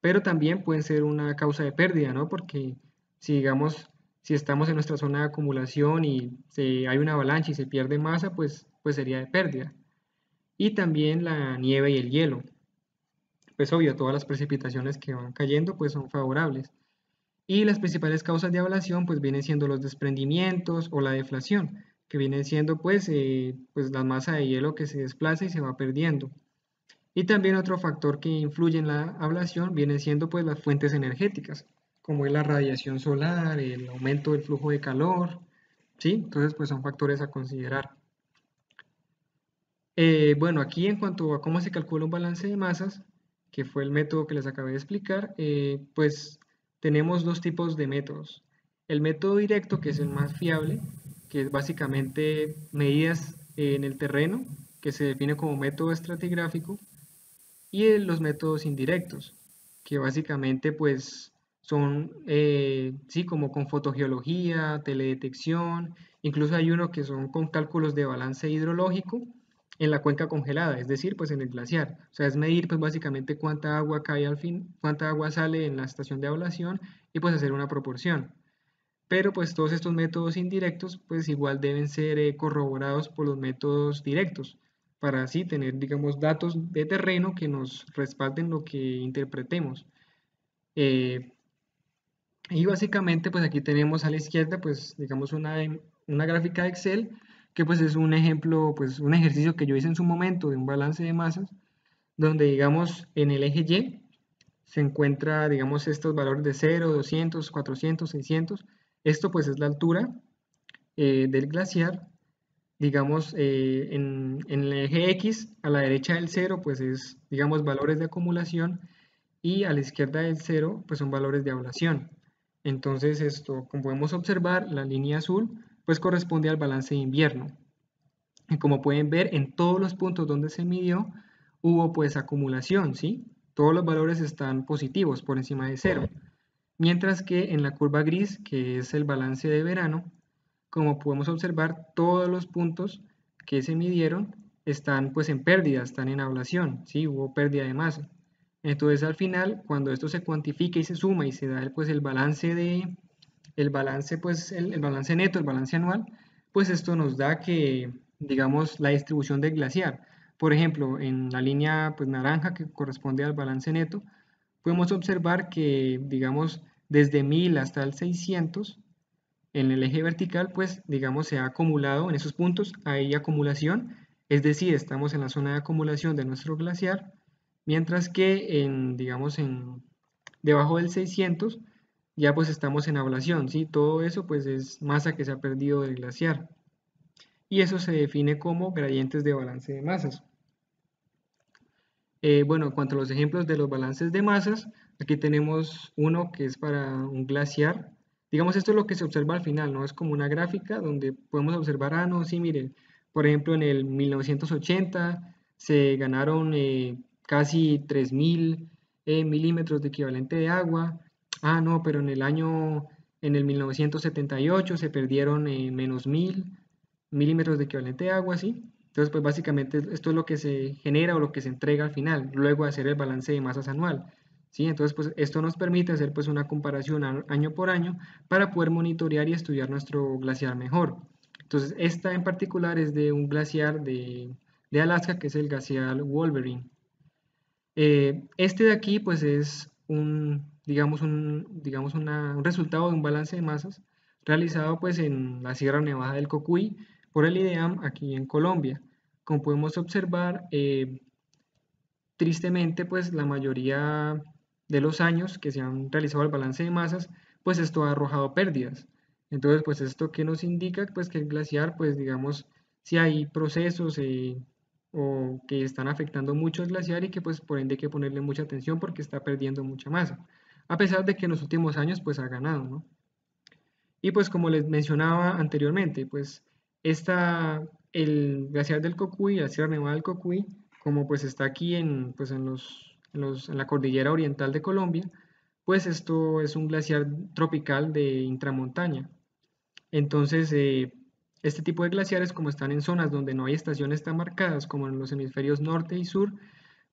pero también pueden ser una causa de pérdida, ¿no? Porque si digamos, si estamos en nuestra zona de acumulación y hay una avalancha y se pierde masa, pues, pues sería de pérdida. Y también la nieve y el hielo. Pues obvio, todas las precipitaciones que van cayendo pues son favorables. Y las principales causas de ablación pues vienen siendo los desprendimientos o la deflación, que viene siendo pues, eh, pues la masa de hielo que se desplaza y se va perdiendo. Y también otro factor que influye en la ablación viene siendo pues las fuentes energéticas, como es la radiación solar, el aumento del flujo de calor, ¿sí? Entonces pues son factores a considerar. Eh, bueno, aquí en cuanto a cómo se calcula un balance de masas, que fue el método que les acabé de explicar, eh, pues tenemos dos tipos de métodos. El método directo, que es el más fiable, que es básicamente medidas en el terreno, que se define como método estratigráfico, y los métodos indirectos, que básicamente pues son, eh, sí, como con fotogeología, teledetección, incluso hay uno que son con cálculos de balance hidrológico en la cuenca congelada, es decir, pues en el glaciar. O sea, es medir pues básicamente cuánta agua cae al fin, cuánta agua sale en la estación de ablación y pues hacer una proporción pero pues todos estos métodos indirectos pues igual deben ser eh, corroborados por los métodos directos para así tener digamos datos de terreno que nos respalden lo que interpretemos eh, y básicamente pues aquí tenemos a la izquierda pues digamos una, una gráfica de Excel que pues es un ejemplo pues un ejercicio que yo hice en su momento de un balance de masas donde digamos en el eje Y se encuentra digamos estos valores de 0, 200, 400, 600 esto pues es la altura eh, del glaciar. Digamos, eh, en, el eje X, a la derecha del 0, pues es, digamos, valores de acumulación y a la izquierda del 0, pues son valores de ablación. Entonces esto, como podemos observar, la línea azul, pues corresponde al balance de invierno. Y como pueden ver, en todos los puntos donde se midió, hubo pues acumulación, ¿sí? Todos los valores están positivos, por encima de cero. Mientras que en la curva gris, que es el balance de verano, como podemos observar, todos los puntos que se midieron están pues en pérdida, están en ablación, ¿sí? Hubo pérdida de masa. Entonces al final, cuando esto se cuantifica y se suma y se da pues el balance de, el balance pues el, balance neto, el balance anual, pues esto nos da que, digamos, la distribución del glaciar. Por ejemplo, en la línea pues naranja que corresponde al balance neto, podemos observar que, digamos, desde 1000 hasta el 600, en el eje vertical, pues, digamos, se ha acumulado en esos puntos, hay acumulación, es decir, estamos en la zona de acumulación de nuestro glaciar, mientras que en, digamos, en, debajo del 600 ya pues estamos en ablación, ¿sí? Todo eso pues es masa que se ha perdido del glaciar. Y eso se define como gradientes de balance de masas. Eh, bueno, en cuanto a los ejemplos de los balances de masas, aquí tenemos uno que es para un glaciar. Digamos, esto es lo que se observa al final, ¿no? Es como una gráfica donde podemos observar, ah, no, sí, miren, por ejemplo, en el 1980 se ganaron eh, casi 3.000 eh, milímetros de equivalente de agua. Ah, no, pero en el año, en el 1978 se perdieron eh, menos 1.000 milímetros de equivalente de agua, ¿sí? Entonces, pues básicamente esto es lo que se genera o lo que se entrega al final, luego de hacer el balance de masas anual. ¿Sí? Entonces, pues esto nos permite hacer pues una comparación año por año para poder monitorear y estudiar nuestro glaciar mejor. Entonces, esta en particular es de un glaciar de, de Alaska, que es el glaciar Wolverine. Eh, este de aquí pues es un, digamos, un, digamos un resultado de un balance de masas realizado pues en la Sierra Nevada del Cocuy por el IDEAM aquí en Colombia. Como podemos observar, eh, tristemente pues la mayoría de los años que se han realizado el balance de masas, pues esto ha arrojado pérdidas. Entonces, pues esto que nos indica, pues que el glaciar, pues digamos, si hay procesos eh, o que están afectando mucho al glaciar y que pues por ende hay que ponerle mucha atención porque está perdiendo mucha masa, a pesar de que en los últimos años pues ha ganado, ¿no? Y pues como les mencionaba anteriormente, pues esta, el glaciar del Cocuy, la Sierra Nevada del Cocuy, como pues está aquí en, pues en, los, en, la cordillera oriental de Colombia, pues esto es un glaciar tropical de intramontaña. Entonces, eh, este tipo de glaciares, como están en zonas donde no hay estaciones tan marcadas como en los hemisferios norte y sur,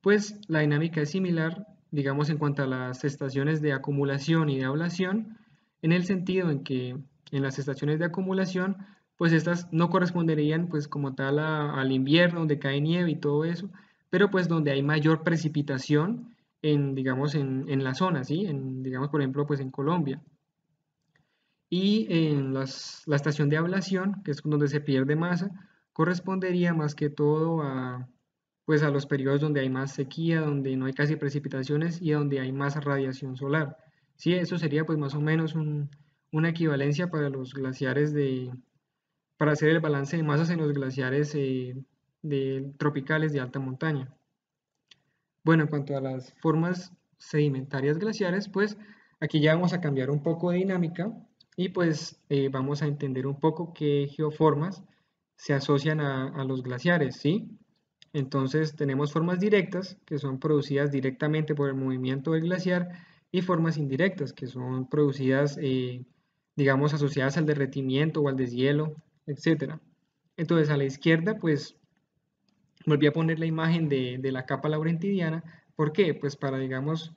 pues la dinámica es similar, digamos, en cuanto a las estaciones de acumulación y de ablación, en el sentido en que en las estaciones de acumulación, pues estas no corresponderían pues como tal al invierno donde cae nieve y todo eso, pero pues donde hay mayor precipitación en, digamos, en, en la zona, ¿sí? En, digamos, por ejemplo, pues en Colombia y en la estación de ablación, que es donde se pierde masa, correspondería más que todo a, pues a los periodos donde hay más sequía, donde no hay casi precipitaciones y donde hay más radiación solar. Sí, eso sería pues más o menos una equivalencia para los glaciares de, para hacer el balance de masas en los glaciares eh, de, tropicales de alta montaña. Bueno, en cuanto a las formas sedimentarias glaciares, pues aquí ya vamos a cambiar un poco de dinámica y pues eh, vamos a entender un poco qué geoformas se asocian a, los glaciares, ¿sí? Entonces tenemos formas directas que son producidas directamente por el movimiento del glaciar y formas indirectas que son producidas, eh, digamos, asociadas al derretimiento o al deshielo, etc. Entonces a la izquierda, pues volví a poner la imagen de, la capa laurentidiana. ¿Por qué? Pues para, digamos,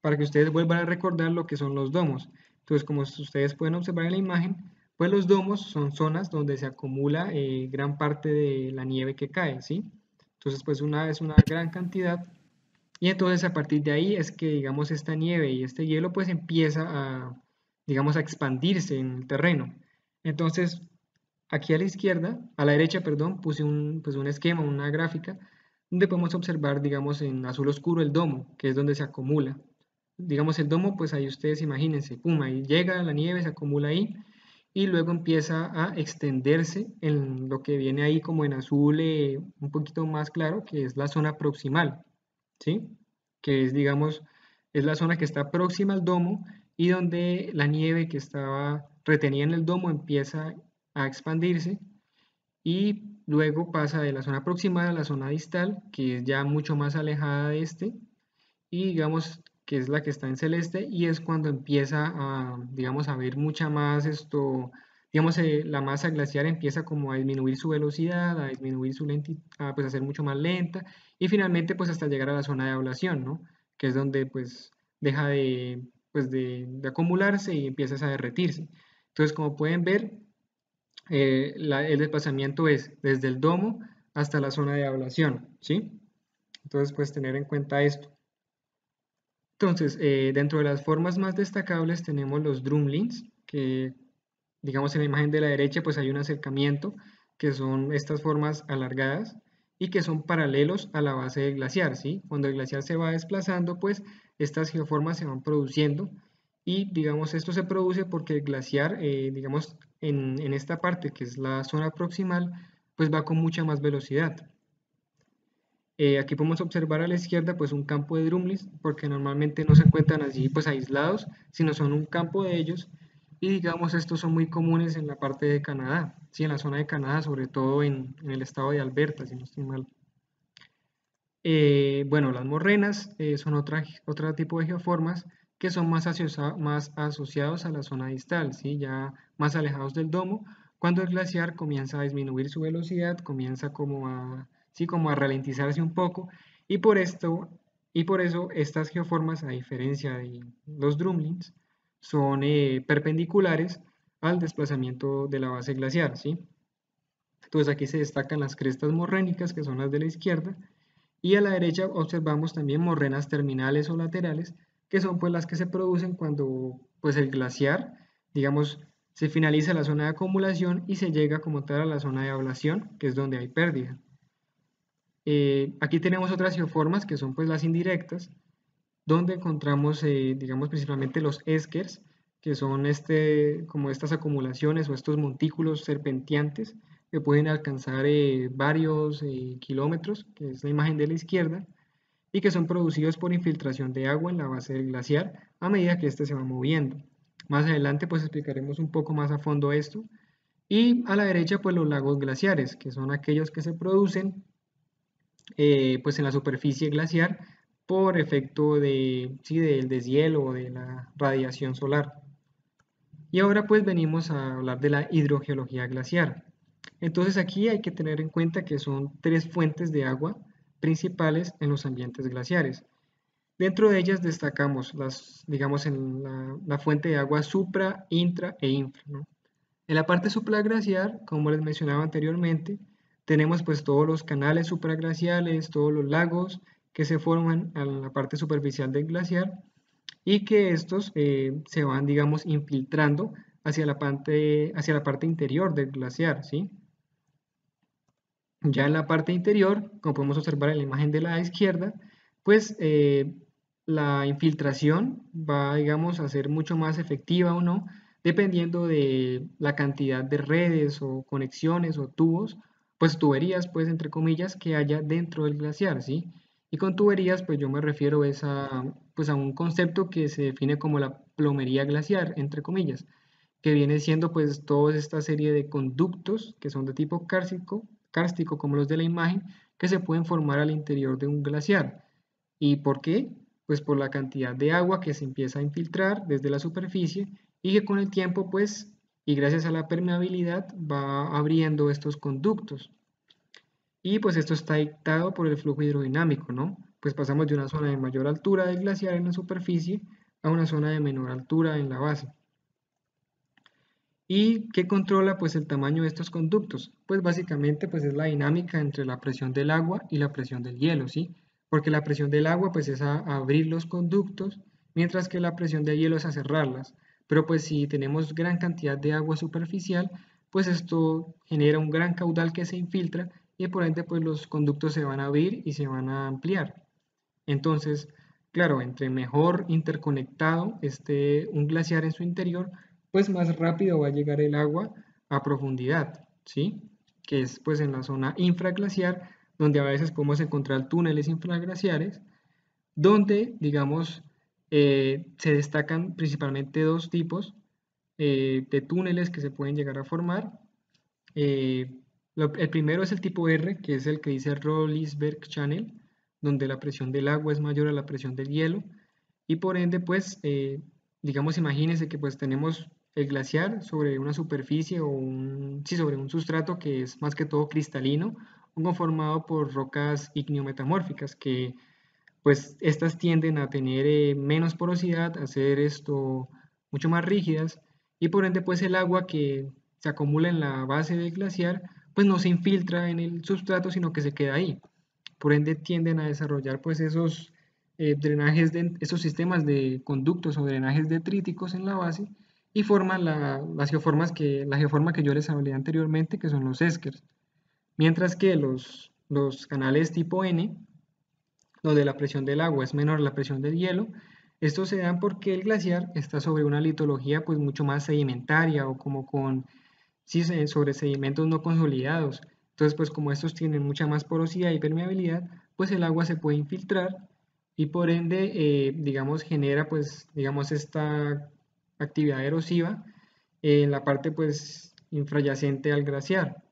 para que ustedes vuelvan a recordar lo que son los domos. Entonces, como ustedes pueden observar en la imagen, pues los domos son zonas donde se acumula eh, gran parte de la nieve que cae, ¿sí? Entonces, pues una es una gran cantidad y entonces a partir de ahí es que, digamos, esta nieve y este hielo pues empieza a, digamos, a expandirse en el terreno. Entonces, aquí a la izquierda, a la derecha, perdón, puse un, pues un esquema, una gráfica, donde podemos observar, digamos, en azul oscuro el domo, que es donde se acumula digamos el domo, pues ahí ustedes imagínense, pum, ahí llega la nieve, se acumula ahí y luego empieza a extenderse en lo que viene ahí como en azul eh, un poquito más claro, que es la zona proximal, ¿sí? Que es, digamos, es la zona que está próxima al domo y donde la nieve que estaba retenida en el domo empieza a expandirse y luego pasa de la zona proximal a la zona distal, que es ya mucho más alejada de este, y digamos que es la que está en celeste, y es cuando empieza a, digamos, a ver mucha más esto, digamos, eh, la masa glaciar empieza como a disminuir su velocidad, a disminuir su lentitud, a pues a ser mucho más lenta, y finalmente pues hasta llegar a la zona de ablación, ¿no? Que es donde pues deja de, pues de, acumularse y empieza a derretirse. Entonces, como pueden ver, eh, el desplazamiento es desde el domo hasta la zona de ablación, ¿sí? Entonces, pues tener en cuenta esto. Entonces, eh, dentro de las formas más destacables tenemos los drumlins, que digamos en la imagen de la derecha pues hay un acercamiento, que son estas formas alargadas y que son paralelos a la base del glaciar, ¿sí? Cuando el glaciar se va desplazando, pues estas geoformas se van produciendo y digamos esto se produce porque el glaciar, eh, digamos en, en, esta parte que es la zona proximal, pues va con mucha más velocidad. Eh, aquí podemos observar a la izquierda pues un campo de drumlins porque normalmente no se encuentran así pues aislados, sino son un campo de ellos y digamos estos son muy comunes en la parte de Canadá, ¿sí? en la zona de Canadá, sobre todo en, el estado de Alberta, si no estoy mal. Eh, bueno, las morrenas son otra, otro tipo de geoformas que son más, más asociados a la zona distal, ¿sí? ya más alejados del domo, cuando el glaciar comienza a disminuir su velocidad, comienza como a, ¿sí? como a ralentizarse un poco, y por, esto, y por eso estas geoformas, a diferencia de los drumlins, son eh, perpendiculares al desplazamiento de la base glaciar. ¿sí? Entonces aquí se destacan las crestas morrénicas, que son las de la izquierda, y a la derecha observamos también morrenas terminales o laterales, que son pues las que se producen cuando pues el glaciar, digamos, se finaliza la zona de acumulación y se llega como tal a la zona de ablación, que es donde hay pérdida. Eh, aquí tenemos otras geoformas que son pues las indirectas, donde encontramos, eh, digamos, principalmente los eskers, que son este, como estas acumulaciones o estos montículos serpenteantes que pueden alcanzar eh, varios kilómetros, que es la imagen de la izquierda, y que son producidos por infiltración de agua en la base del glaciar a medida que éste se va moviendo. Más adelante pues explicaremos un poco más a fondo esto. Y a la derecha pues los lagos glaciares, que son aquellos que se producen eh, pues en la superficie glaciar por efecto de, sí, del deshielo o de la radiación solar. Y ahora pues venimos a hablar de la hidrogeología glaciar. Entonces aquí hay que tener en cuenta que son tres fuentes de agua principales en los ambientes glaciares. Dentro de ellas destacamos las, digamos, en la, fuente de agua supra, intra e infra. En la parte supraglaciar, como les mencionaba anteriormente, tenemos pues todos los canales supraglaciales, todos los lagos que se forman en la parte superficial del glaciar y que estos eh, se van, digamos, infiltrando hacia la parte, hacia la parte interior del glaciar, ¿sí? Ya en la parte interior, como podemos observar en la imagen de la izquierda, pues eh, la infiltración va, digamos, a ser mucho más efectiva o no, dependiendo de la cantidad de redes o conexiones o tubos, pues tuberías, pues entre comillas, que haya dentro del glaciar, ¿sí? Y con tuberías, pues yo me refiero a, pues a un concepto que se define como la plomería glaciar, entre comillas, que viene siendo pues toda esta serie de conductos que son de tipo cárcico kárstico como los de la imagen que se pueden formar al interior de un glaciar. ¿Y por qué? Pues por la cantidad de agua que se empieza a infiltrar desde la superficie y que con el tiempo pues y gracias a la permeabilidad va abriendo estos conductos. Y pues esto está dictado por el flujo hidrodinámico, ¿no? Pues pasamos de una zona de mayor altura del glaciar en la superficie a una zona de menor altura en la base. ¿Y qué controla pues el tamaño de estos conductos? Pues básicamente pues es la dinámica entre la presión del agua y la presión del hielo, ¿sí? Porque la presión del agua pues es a abrir los conductos, mientras que la presión del hielo es a cerrarlas. Pero pues si tenemos gran cantidad de agua superficial, pues esto genera un gran caudal que se infiltra y por ende pues los conductos se van a abrir y se van a ampliar. Entonces, claro, entre mejor interconectado esté un glaciar en su interior, pues más rápido va a llegar el agua a profundidad, ¿sí? Que es pues en la zona infraglaciar, donde a veces podemos encontrar túneles infraglaciares, donde, digamos, eh, se destacan principalmente dos tipos eh, de túneles que se pueden llegar a formar. Eh, el primero es el tipo R, que es el que dice Rollisberg Channel, donde la presión del agua es mayor a la presión del hielo y por ende pues digamos imagínense que pues tenemos el glaciar sobre una superficie o sí, sobre un sustrato que es más que todo cristalino conformado por rocas igneometamórficas que pues estas tienden a tener eh, menos porosidad, a ser esto mucho más rígidas y por ende pues el agua que se acumula en la base del glaciar pues no se infiltra en el sustrato sino que se queda ahí. Por ende tienden a desarrollar pues esos eh, drenajes, de, esos sistemas de conductos o drenajes detríticos en la base y forman la, las geoformas que, la geoforma que yo les hablé anteriormente, que son los eskers. Mientras que los, los canales tipo N, donde la presión del agua es menor a la presión del hielo, estos se dan porque el glaciar está sobre una litología pues mucho más sedimentaria o como con sí, sobre sedimentos no consolidados. Entonces pues como estos tienen mucha más porosidad y permeabilidad, pues el agua se puede infiltrar y por ende, eh, digamos, genera pues, digamos, esta actividad erosiva en la parte pues infrayacente al glaciar.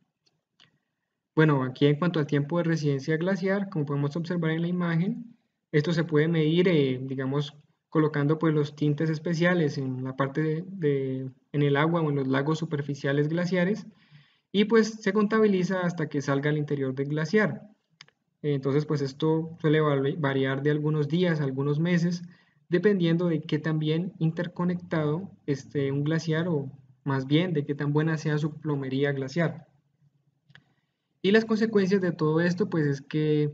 Bueno, aquí en cuanto al tiempo de residencia glaciar, como podemos observar en la imagen, esto se puede medir, eh, digamos, colocando pues los tintes especiales en la parte de, en el agua o en los lagos superficiales glaciares y pues se contabiliza hasta que salga al interior del glaciar. Entonces, pues esto suele variar de algunos días algunos meses, dependiendo de qué tan bien interconectado esté un glaciar o más bien de qué tan buena sea su plomería glaciar. Y las consecuencias de todo esto, pues es que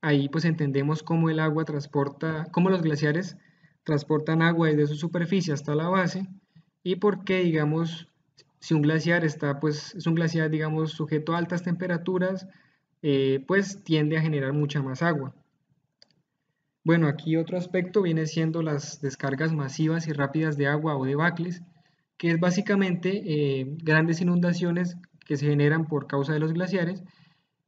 ahí pues entendemos cómo el agua transporta, cómo los glaciares transportan agua desde su superficie hasta la base y por qué, digamos, si un glaciar está, pues es un glaciar, digamos, sujeto a altas temperaturas, eh, pues tiende a generar mucha más agua. Bueno, aquí otro aspecto viene siendo las descargas masivas y rápidas de agua o debacles, que es básicamente eh, grandes inundaciones que se generan por causa de los glaciares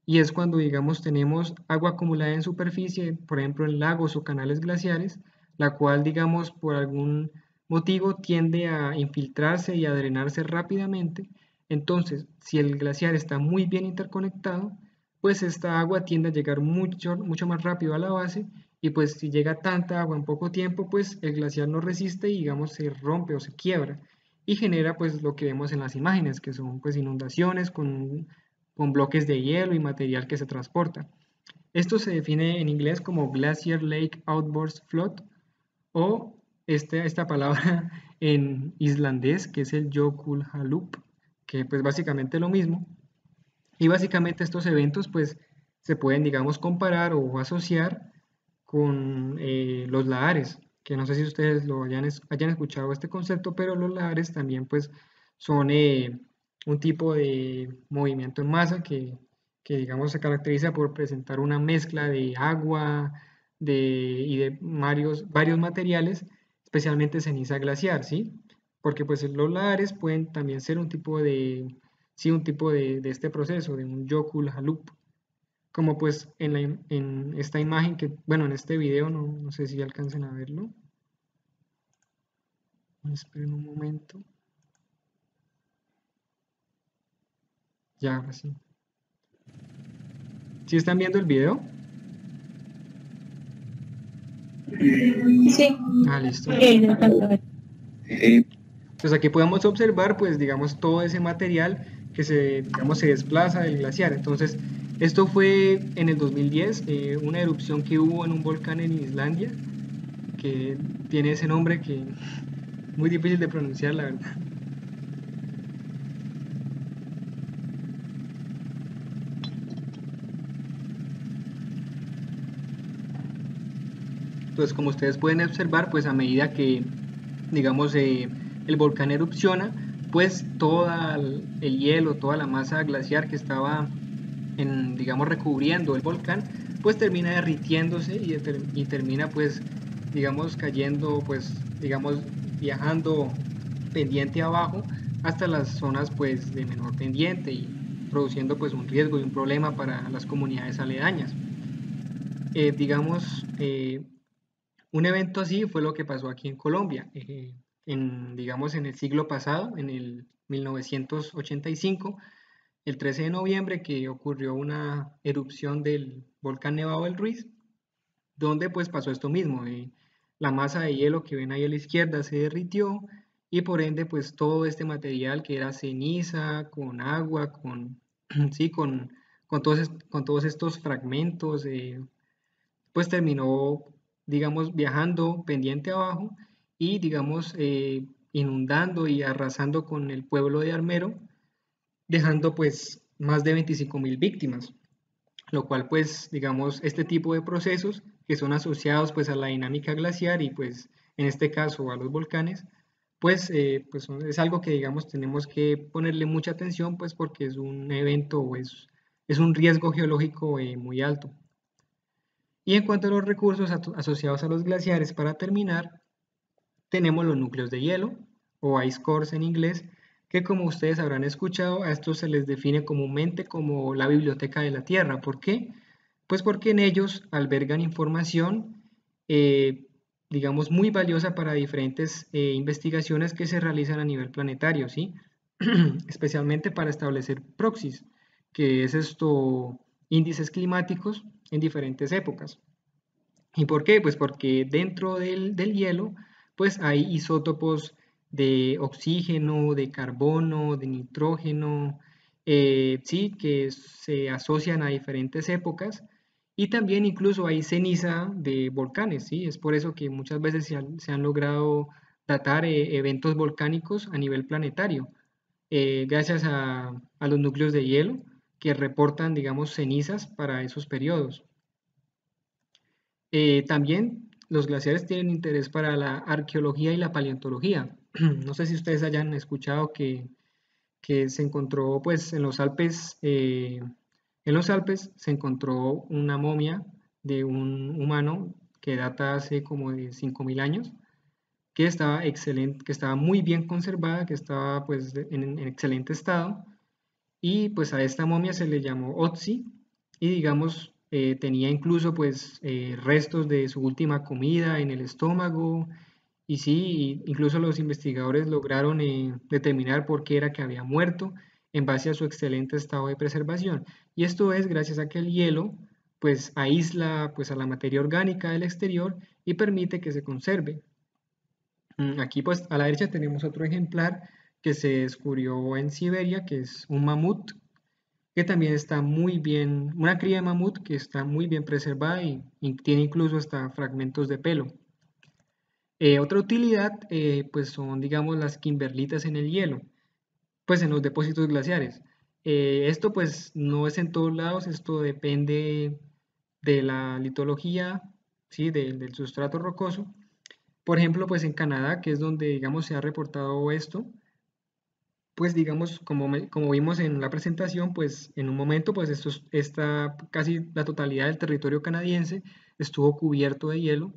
y es cuando digamos tenemos agua acumulada en superficie, por ejemplo en lagos o canales glaciares, la cual digamos por algún motivo tiende a infiltrarse y a drenarse rápidamente. Entonces, si el glaciar está muy bien interconectado, pues esta agua tiende a llegar mucho, mucho más rápido a la base y pues si llega tanta agua en poco tiempo, pues el glaciar no resiste y digamos se rompe o se quiebra y genera pues lo que vemos en las imágenes, que son pues inundaciones con, con bloques de hielo y material que se transporta. Esto se define en inglés como Glacier Lake Outburst Flood o este, esta palabra en islandés que es el Jökulhlaup, que pues básicamente lo mismo, y básicamente estos eventos pues se pueden, digamos, comparar o asociar con eh, los lahares, que no sé si ustedes lo hayan, hayan, escuchado este concepto, pero los lahares también pues son eh, un tipo de movimiento en masa que, digamos se caracteriza por presentar una mezcla de agua de, y de varios, materiales, especialmente ceniza glaciar, ¿sí? Porque pues los lahares pueden también ser un tipo de sí, un tipo de, este proceso, de un Yokul Halup. Como pues en, en, esta imagen que, bueno, en este video, no, no sé si alcancen a verlo. Esperen un momento. Ya, así. ¿Sí están viendo el video? Sí. Ah, listo. Entonces aquí podemos observar, pues, digamos, todo ese material que se, digamos, se desplaza del glaciar. Entonces, esto fue en el 2010, eh, una erupción que hubo en un volcán en Islandia, que tiene ese nombre que muy difícil de pronunciar, la verdad. Entonces, como ustedes pueden observar, pues a medida que, digamos, eh, el volcán erupciona, pues todo el hielo, toda la masa glaciar que estaba, en, digamos, recubriendo el volcán, pues termina derritiéndose y, termina, pues, digamos, cayendo, pues, digamos, viajando pendiente abajo hasta las zonas, pues, de menor pendiente y produciendo, pues, un riesgo y un problema para las comunidades aledañas. Eh, digamos, eh, un evento así fue lo que pasó aquí en Colombia. Eh, en, digamos, en el siglo pasado, en el 1985, el 13 de noviembre que ocurrió una erupción del volcán Nevado del Ruiz, donde pues pasó esto mismo, eh, la masa de hielo que ven ahí a la izquierda se derritió y por ende pues todo este material que era ceniza, con agua, con, sí, con, con, todos, con todos estos fragmentos, eh, pues terminó digamos viajando pendiente abajo y digamos eh, inundando y arrasando con el pueblo de Armero, dejando pues más de 25 mil víctimas, lo cual pues digamos este tipo de procesos que son asociados pues a la dinámica glaciar y pues en este caso a los volcanes, pues, eh, pues es algo que digamos tenemos que ponerle mucha atención pues porque es un evento o es, es un riesgo geológico eh, muy alto. Y en cuanto a los recursos asociados a los glaciares, para terminar, tenemos los núcleos de hielo, o ice cores en inglés, que como ustedes habrán escuchado, a estos se les define comúnmente como la biblioteca de la Tierra. ¿Por qué? Pues porque en ellos albergan información, eh, digamos, muy valiosa para diferentes eh, investigaciones que se realizan a nivel planetario, ¿sí? especialmente para establecer proxies, que es esto, índices climáticos en diferentes épocas. ¿Y por qué? Pues porque dentro del, del hielo pues hay isótopos de oxígeno, de carbono, de nitrógeno, eh, sí, que se asocian a diferentes épocas y también incluso hay ceniza de volcanes, sí, es por eso que muchas veces se han, logrado datar eh, eventos volcánicos a nivel planetario, eh, gracias a, a los núcleos de hielo que reportan, digamos, cenizas para esos periodos. también los glaciares tienen interés para la arqueología y la paleontología. no sé si ustedes hayan escuchado que, se encontró pues en los Alpes, eh, en los Alpes se encontró una momia de un humano que data hace como de 5.000 años, que estaba, excelente, que estaba muy bien conservada, que estaba pues en, en, excelente estado, y pues a esta momia se le llamó Otzi, y digamos eh, tenía incluso pues eh, restos de su última comida en el estómago y sí, incluso los investigadores lograron eh, determinar por qué era que había muerto en base a su excelente estado de preservación. Y esto es gracias a que el hielo pues aísla pues a la materia orgánica del exterior y permite que se conserve. Mm, aquí pues a la derecha tenemos otro ejemplar que se descubrió en Siberia, que es un mamut que también está muy bien, una cría de mamut que está muy bien preservada y, tiene incluso hasta fragmentos de pelo. Eh, otra utilidad, eh, pues son, digamos, las kimberlitas en el hielo, pues en los depósitos glaciares. Eh, esto, pues, no es en todos lados, esto depende de la litología, ¿sí? del sustrato rocoso. Por ejemplo, pues en Canadá, que es donde, digamos, se ha reportado esto, pues digamos, como, como vimos en la presentación, pues en un momento, pues esto, esta, casi la totalidad del territorio canadiense estuvo cubierto de hielo,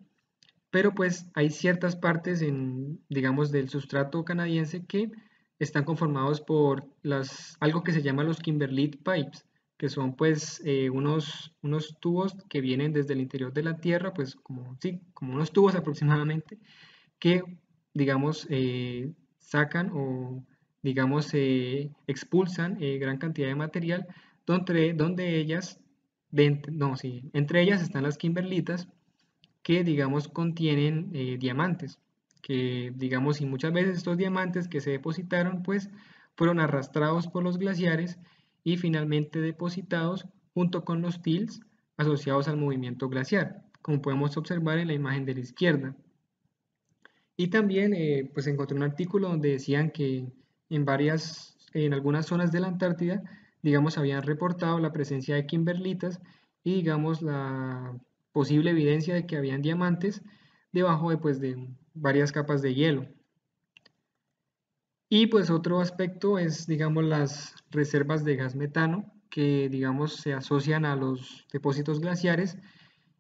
pero pues hay ciertas partes en, digamos, del sustrato canadiense que están conformados por las, algo que se llama los Kimberlite Pipes, que son pues eh, unos, unos tubos que vienen desde el interior de la Tierra, pues como, sí, como unos tubos aproximadamente, que digamos eh, sacan o digamos, se expulsan eh, gran cantidad de material, donde, donde ellas, no, sí, entre ellas están las kimberlitas, que, digamos, contienen eh, diamantes, que, digamos, y muchas veces estos diamantes que se depositaron, pues, fueron arrastrados por los glaciares y finalmente depositados junto con los tils asociados al movimiento glaciar, como podemos observar en la imagen de la izquierda. Y también, eh, pues, encontré un artículo donde decían que en varias, en algunas zonas de la Antártida, digamos, habían reportado la presencia de kimberlitas y, digamos, la posible evidencia de que habían diamantes debajo de, pues, de varias capas de hielo. Y pues otro aspecto es, digamos, las reservas de gas metano que, digamos, se asocian a los depósitos glaciares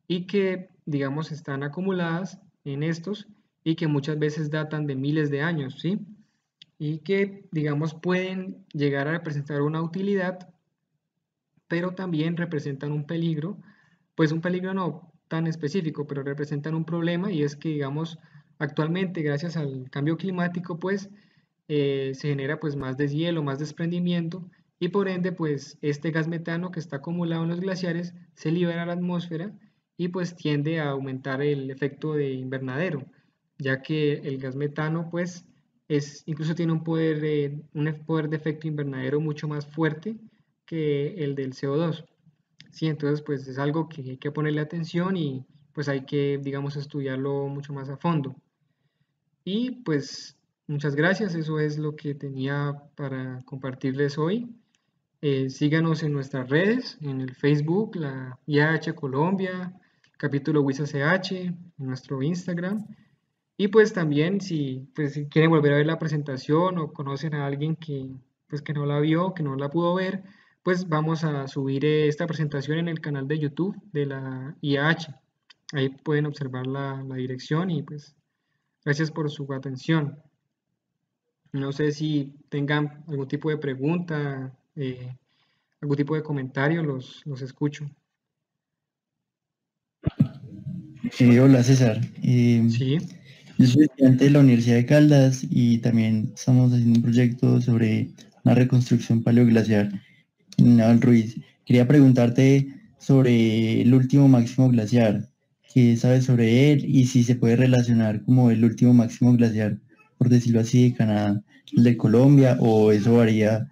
y que, digamos, están acumuladas en estos y que muchas veces datan de miles de años, ¿sí? y que, digamos, pueden llegar a representar una utilidad, pero también representan un peligro, pues un peligro no tan específico, pero representan un problema y es que, digamos, actualmente, gracias al cambio climático, pues eh, se genera pues más deshielo, más desprendimiento y por ende pues este gas metano que está acumulado en los glaciares se libera a la atmósfera y pues tiende a aumentar el efecto de invernadero, ya que el gas metano pues es, incluso tiene un poder, de, un poder de efecto invernadero mucho más fuerte que el del CO2. Sí, entonces pues es algo que hay que ponerle atención y pues hay que, digamos, estudiarlo mucho más a fondo. Y pues muchas gracias, eso es lo que tenía para compartirles hoy. Eh, síganos en nuestras redes, en el Facebook, la IAH Colombia, capítulo WISACH, en nuestro Instagram. Y pues también si, pues, si quieren volver a ver la presentación o conocen a alguien que, pues, que no la vio, que no la pudo ver, pues vamos a subir esta presentación en el canal de YouTube de la IAH. Ahí pueden observar la, dirección y pues gracias por su atención. No sé si tengan algún tipo de pregunta, eh, algún tipo de comentario, los, los escucho. Eh, hola César. Eh, sí. Yo soy estudiante de la Universidad de Caldas y también estamos haciendo un proyecto sobre una reconstrucción paleoglaciar Naval Ruiz. Quería preguntarte sobre el último máximo glaciar, qué sabes sobre él y si se puede relacionar como el último máximo glaciar, por decirlo así, de Canadá, el de Colombia, o eso varía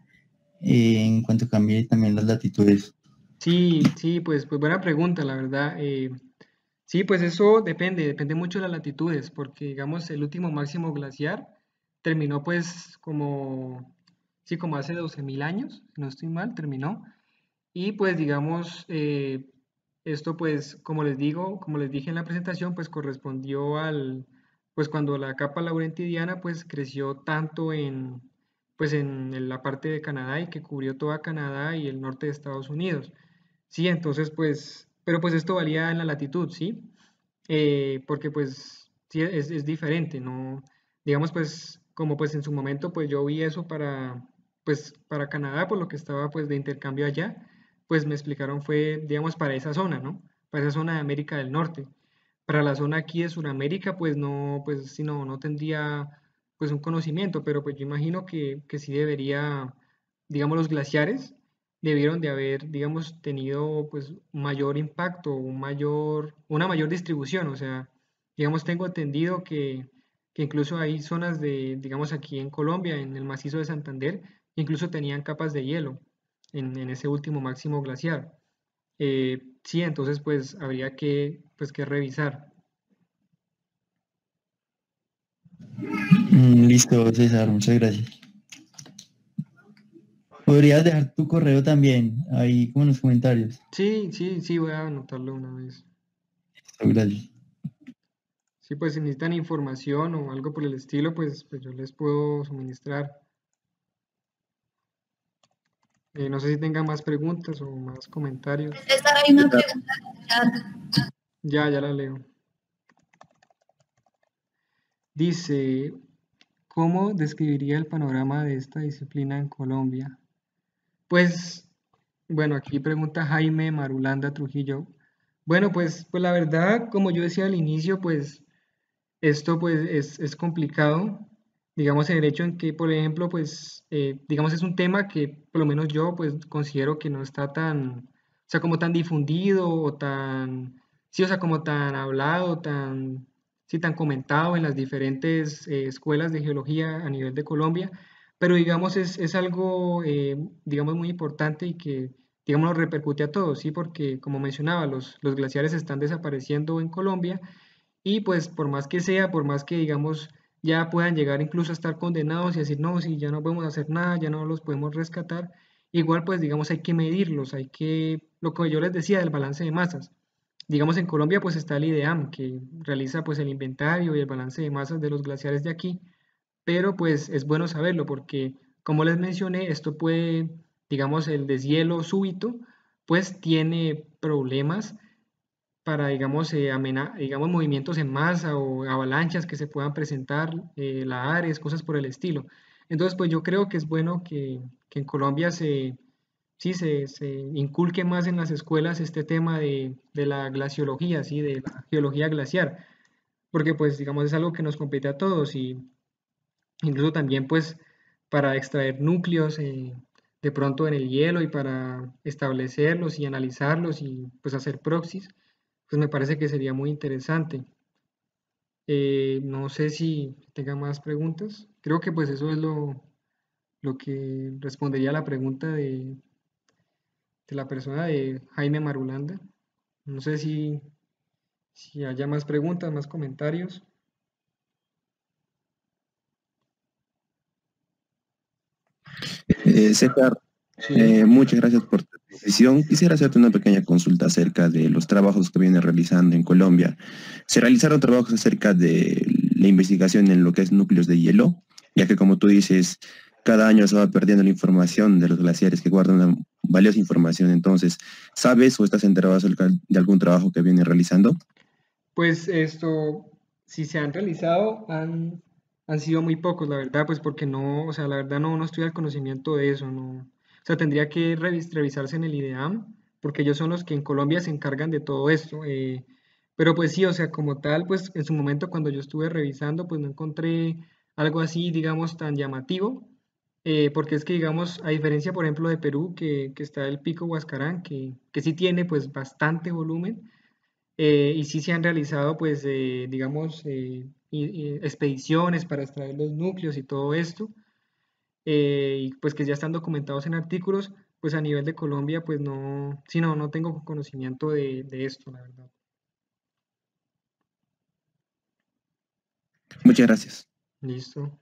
eh, en cuanto cambie también las latitudes. Sí, sí, pues, pues buena pregunta, la verdad. Eh, Sí, pues eso depende, depende mucho de las latitudes, porque digamos el último máximo glaciar terminó pues como, sí, como hace 12.000 años, no estoy mal, terminó. Y pues digamos, eh, esto pues como les digo, como les dije en la presentación, pues correspondió al, pues cuando la capa laurentidiana pues creció tanto en, pues en la parte de Canadá y que cubrió toda Canadá y el norte de Estados Unidos. Sí, entonces pues pero pues esto valía en la latitud, ¿sí? Eh, porque pues sí, es, diferente, ¿no? Digamos pues, como pues en su momento pues yo vi eso para, pues para Canadá, por lo que estaba pues de intercambio allá, pues me explicaron fue, digamos, para esa zona, ¿no? Para esa zona de América del Norte. Para la zona aquí de Sudamérica, pues no, pues si no, no tendría pues un conocimiento, pero pues yo imagino que, que sí debería, digamos, los glaciares debieron de haber, digamos, tenido pues mayor impacto, un mayor, una mayor distribución. O sea, digamos, tengo entendido que, incluso hay zonas de, digamos, aquí en Colombia, en el macizo de Santander, incluso tenían capas de hielo en, ese último máximo glaciar. Eh, sí, entonces pues habría que, pues, que revisar. Mm, listo, César, muchas gracias. Podrías dejar tu correo también ahí como en los comentarios. Sí, sí, sí, voy a anotarlo una vez. Gracias. Sí, pues si necesitan información o algo por el estilo, pues, pues yo les puedo suministrar. Eh, no sé si tengan más preguntas o más comentarios. Ya, ya la leo. Dice, ¿cómo describiría el panorama de esta disciplina en Colombia? Pues, bueno, aquí pregunta Jaime Marulanda Trujillo. Bueno, pues, pues la verdad, como yo decía al inicio, pues esto pues es, complicado, digamos, en el hecho en que, por ejemplo, pues, eh, digamos, es un tema que por lo menos yo pues considero que no está tan, o sea, como tan difundido o tan, sí, o sea, como tan hablado, tan, sí, tan comentado en las diferentes eh, escuelas de geología a nivel de Colombia pero digamos es, algo, eh, digamos, muy importante y que, digamos, nos repercute a todos, ¿sí? Porque, como mencionaba, los, los glaciares están desapareciendo en Colombia y pues por más que sea, por más que, digamos, ya puedan llegar incluso a estar condenados y decir, no, si ya no podemos hacer nada, ya no los podemos rescatar, igual pues digamos hay que medirlos, hay que, lo que yo les decía del balance de masas. Digamos en Colombia pues está el IDEAM que realiza pues el inventario y el balance de masas de los glaciares de aquí, pero pues es bueno saberlo porque, como les mencioné, esto puede, digamos, el deshielo súbito, pues tiene problemas para, digamos, eh, digamos movimientos en masa o avalanchas que se puedan presentar, eh, Ares, cosas por el estilo. Entonces, pues yo creo que es bueno que, en Colombia se, sí, se, se, inculque más en las escuelas este tema de, de, la glaciología, ¿sí? de la geología glaciar, porque pues digamos es algo que nos compete a todos y Incluso también pues para extraer núcleos eh, de pronto en el hielo y para establecerlos y analizarlos y pues hacer proxies, pues me parece que sería muy interesante. Eh, no sé si tenga más preguntas. Creo que pues eso es lo, lo que respondería a la pregunta de, de la persona de Jaime Marulanda. No sé si, si haya más preguntas, más comentarios. Eh, César, eh, muchas gracias por tu decisión. Quisiera hacerte una pequeña consulta acerca de los trabajos que viene realizando en Colombia. Se realizaron trabajos acerca de la investigación en lo que es núcleos de hielo, ya que como tú dices, cada año se va perdiendo la información de los glaciares que guardan una valiosa información. Entonces, ¿sabes o estás enterado acerca de algún trabajo que viene realizando? Pues esto, si se han realizado, han han sido muy pocos, la verdad, pues porque no, o sea, la verdad no, no estoy al conocimiento de eso, no. Sea, tendría que revisarse en el IDEAM, porque ellos son los que en Colombia se encargan de todo esto. Eh, pero pues sí, o sea, como tal, pues en su momento cuando yo estuve revisando, pues no encontré algo así, digamos, tan llamativo, eh, porque es que, digamos, a diferencia, por ejemplo, de Perú, que, que está el pico Huascarán, que, que sí tiene pues bastante volumen, eh, y sí se han realizado, pues, digamos, expediciones para extraer los núcleos y todo esto, eh, y pues que ya están documentados en artículos, pues a nivel de Colombia, pues no, si no, no tengo conocimiento de, de esto, la verdad. Muchas gracias. Listo.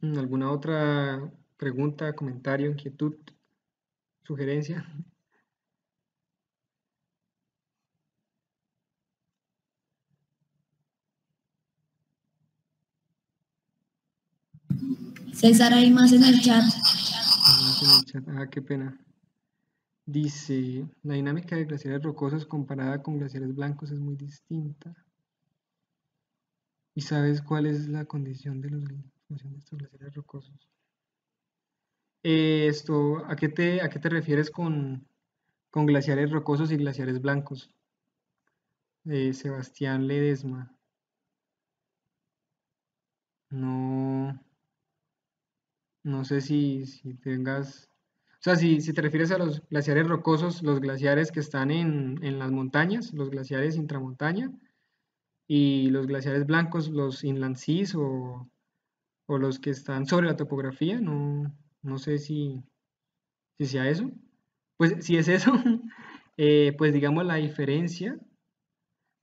¿Alguna otra pregunta, comentario, inquietud, sugerencia? César, hay más en el chat. Ah, qué pena. Dice, la dinámica de glaciares rocosos comparada con glaciares blancos es muy distinta. ¿Y sabes cuál es la condición de, los, estos glaciares rocosos? Eh, esto, ¿a qué, te, ¿A qué te refieres con, con glaciares rocosos y glaciares blancos? Eh, Sebastián Ledesma. No, no sé si, tengas... O sea, si, te refieres a los glaciares rocosos, los glaciares que están en, las montañas, los glaciares intramontaña, y los glaciares blancos, los inland seas o, los que están sobre la topografía, no, no sé si, si sea eso. Pues si es eso, eh, pues digamos la diferencia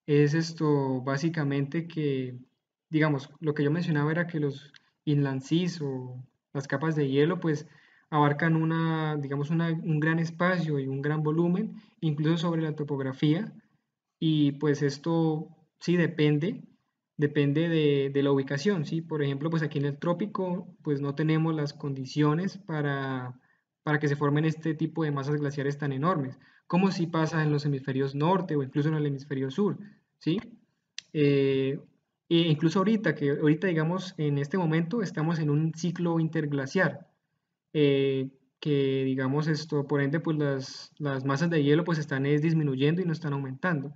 es esto básicamente que, digamos, lo que yo mencionaba era que los inland seas o las capas de hielo pues abarcan una, digamos un gran espacio y un gran volumen, incluso sobre la topografía, y pues esto sí depende, depende de, la ubicación, ¿sí? Por ejemplo, pues aquí en el trópico pues no tenemos las condiciones para, para que se formen este tipo de masas glaciares tan enormes, como si pasa en los hemisferios norte o incluso en el hemisferio sur, ¿sí? Eh, e incluso ahorita, que ahorita digamos en este momento estamos en un ciclo interglaciar, eh, que digamos esto, por ende pues las, las masas de hielo pues están disminuyendo y no están aumentando.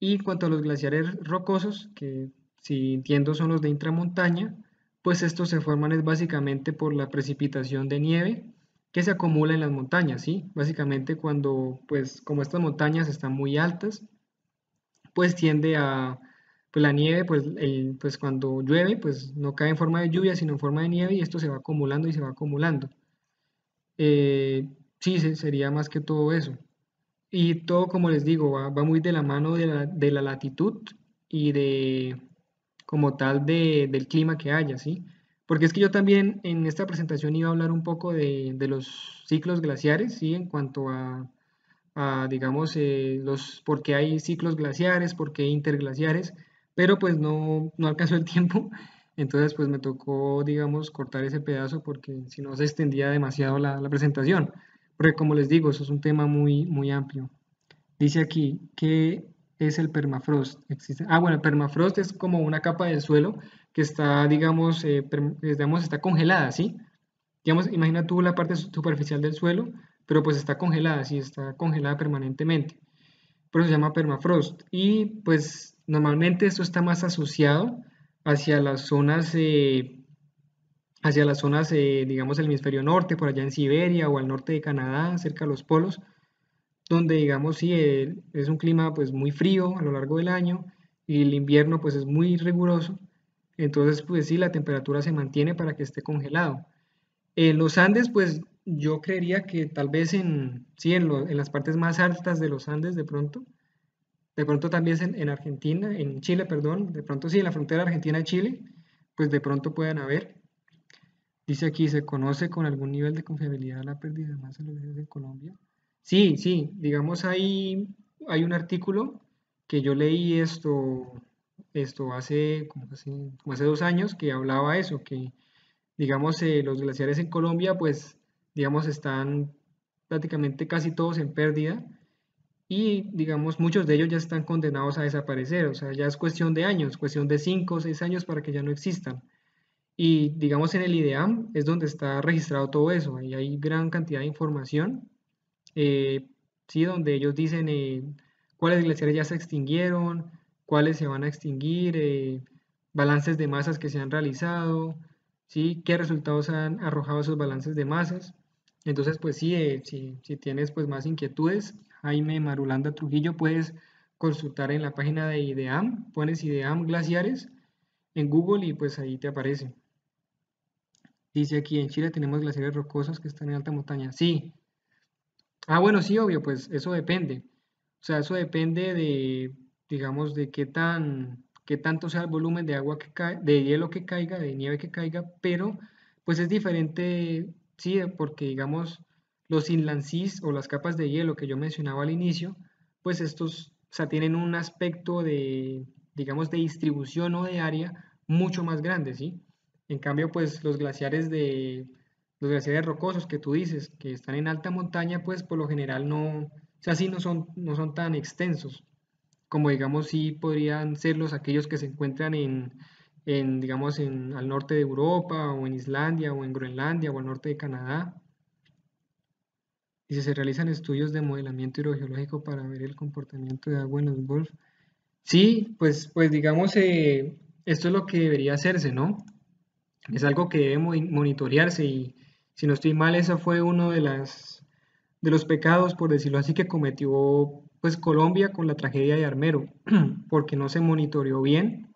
Y en cuanto a los glaciares rocosos, que si entiendo son los de intramontaña, pues estos se forman es básicamente por la precipitación de nieve que se acumula en las montañas, ¿sí? Básicamente cuando, pues como estas montañas están muy altas, pues tiende a, pues la nieve, pues, pues cuando llueve, pues no cae en forma de lluvia, sino en forma de nieve y esto se va acumulando y se va acumulando. Eh, sí, sería más que todo eso. Y todo, como les digo, va, muy de la mano de la, latitud y de, como tal, del clima que haya, ¿sí? Porque es que yo también en esta presentación iba a hablar un poco de, los ciclos glaciares, ¿sí? En cuanto a, digamos, eh, los, por qué hay ciclos glaciares, por qué interglaciares, pero pues no, no alcanzó el tiempo, entonces pues me tocó, digamos, cortar ese pedazo porque si no se extendía demasiado la, presentación, porque como les digo, eso es un tema muy, muy amplio. Dice aquí, ¿qué es el permafrost? Existe... Ah, bueno, el permafrost es como una capa del suelo que está, digamos, eh, digamos, está congelada, ¿sí? Digamos, imagina tú la parte superficial del suelo, pero pues está congelada, sí, está congelada permanentemente. Por eso se llama permafrost. Y pues Normalmente esto está más asociado hacia las zonas, eh, hacia las zonas, eh, digamos, del hemisferio norte, por allá en Siberia o al norte de Canadá, cerca de los polos, donde, digamos, sí, es un clima pues muy frío a lo largo del año y el invierno pues es muy riguroso, entonces pues sí, la temperatura se mantiene para que esté congelado. En los Andes, pues yo creería que tal vez en, sí, en las partes más altas de los Andes de pronto, de pronto también en, en, Argentina, en Chile, perdón, de pronto sí, en la frontera Argentina-Chile, pues de pronto puedan haber. Dice aquí, ¿se conoce con algún nivel de confiabilidad la pérdida de masa en Colombia? Sí, sí, digamos hay, hay un artículo que yo leí esto, esto hace, hace dos años que hablaba eso, que digamos eh, los glaciares en Colombia pues digamos están prácticamente casi todos en pérdida y digamos muchos de ellos ya están condenados a desaparecer, o sea, ya es cuestión de años, cuestión de 5 o 6 años para que ya no existan. Y digamos en el IDEAM es donde está registrado todo eso, ahí hay gran cantidad de información, eh, ¿sí? donde ellos dicen eh, cuáles glaciares ya se extinguieron, cuáles se van a extinguir, eh, balances de masas que se han realizado, ¿sí? qué resultados han arrojado esos balances de masas. Entonces, pues sí, si, si, tienes pues más inquietudes, Jaime Marulanda Trujillo, puedes consultar en la página de IDEAM, pones IDEAM glaciares en Google y pues ahí te aparece. Dice aquí, en Chile tenemos glaciares rocosos que están en alta montaña. Sí. Ah, bueno, sí, obvio, pues eso depende. O sea, eso depende de, digamos, de qué tan, qué tanto sea el volumen de agua que cae, de hielo que caiga, de nieve que caiga, pero pues es diferente, sí, porque digamos, los inland o las capas de hielo que yo mencionaba al inicio, pues estos o tienen un aspecto de, digamos, de distribución o de área mucho más grande, ¿sí? En cambio, pues los glaciares de los glaciares rocosos que tú dices, que están en alta montaña, pues por lo general no, o sea, sí no son, no son tan extensos, como digamos sí podrían ser los aquellos que se encuentran en, en digamos, en, al norte de Europa, o en Islandia, o en Groenlandia, o al norte de Canadá. Dice, se realizan estudios de modelamiento hidrogeológico para ver el comportamiento de agua en los golfos. Sí, pues, pues digamos, eh, esto es lo que debería hacerse, ¿no? Es algo que debe monitorearse y si no estoy mal, ese fue uno de, las, de los pecados, por decirlo así, que cometió pues Colombia con la tragedia de Armero, porque no se monitoreó bien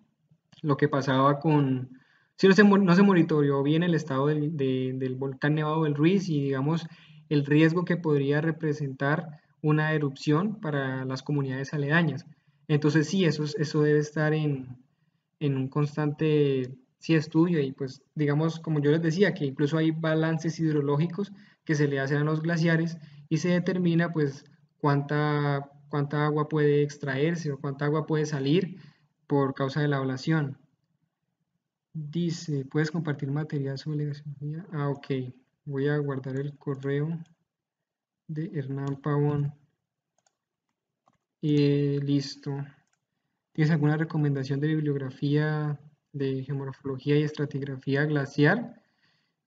lo que pasaba con, si no se, no se monitoreó bien el estado del, del volcán Nevado del Ruiz y digamos el riesgo que podría representar una erupción para las comunidades aledañas. Entonces sí, eso, eso debe estar en, un constante sí, estudio y pues digamos, como yo les decía, que incluso hay balances hidrológicos que se le hacen a los glaciares y se determina pues cuánta, cuánta agua puede extraerse o cuánta agua puede salir por causa de la ablación. Dice, ¿puedes compartir material sobre la Ah, ok voy a guardar el correo de Hernán Pavón y listo ¿tienes alguna recomendación de bibliografía de geomorfología y estratigrafía glaciar?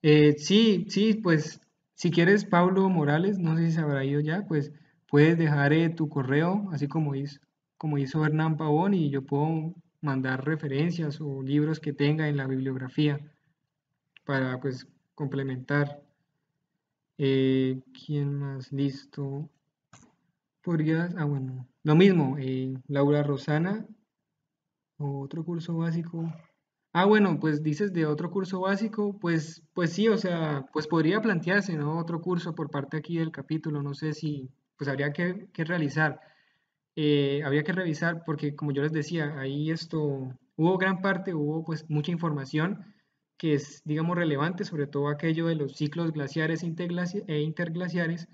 Eh, sí, sí, pues si quieres Pablo Morales, no sé si se habrá ido ya, pues puedes dejar eh, tu correo, así como hizo, como hizo Hernán Pavón y yo puedo mandar referencias o libros que tenga en la bibliografía para pues complementar. Eh, ¿Quién más? Listo. Podrías, ah bueno, lo mismo, eh, Laura Rosana, otro curso básico. Ah, bueno, pues dices de otro curso básico, pues, pues sí, o sea, pues podría plantearse, ¿no? Otro curso por parte aquí del capítulo, no sé si, pues habría que, realizar. Eh, habría que revisar porque, como yo les decía, ahí esto, hubo gran parte, hubo pues mucha información, que es, digamos, relevante, sobre todo aquello de los ciclos glaciares e interglaciares,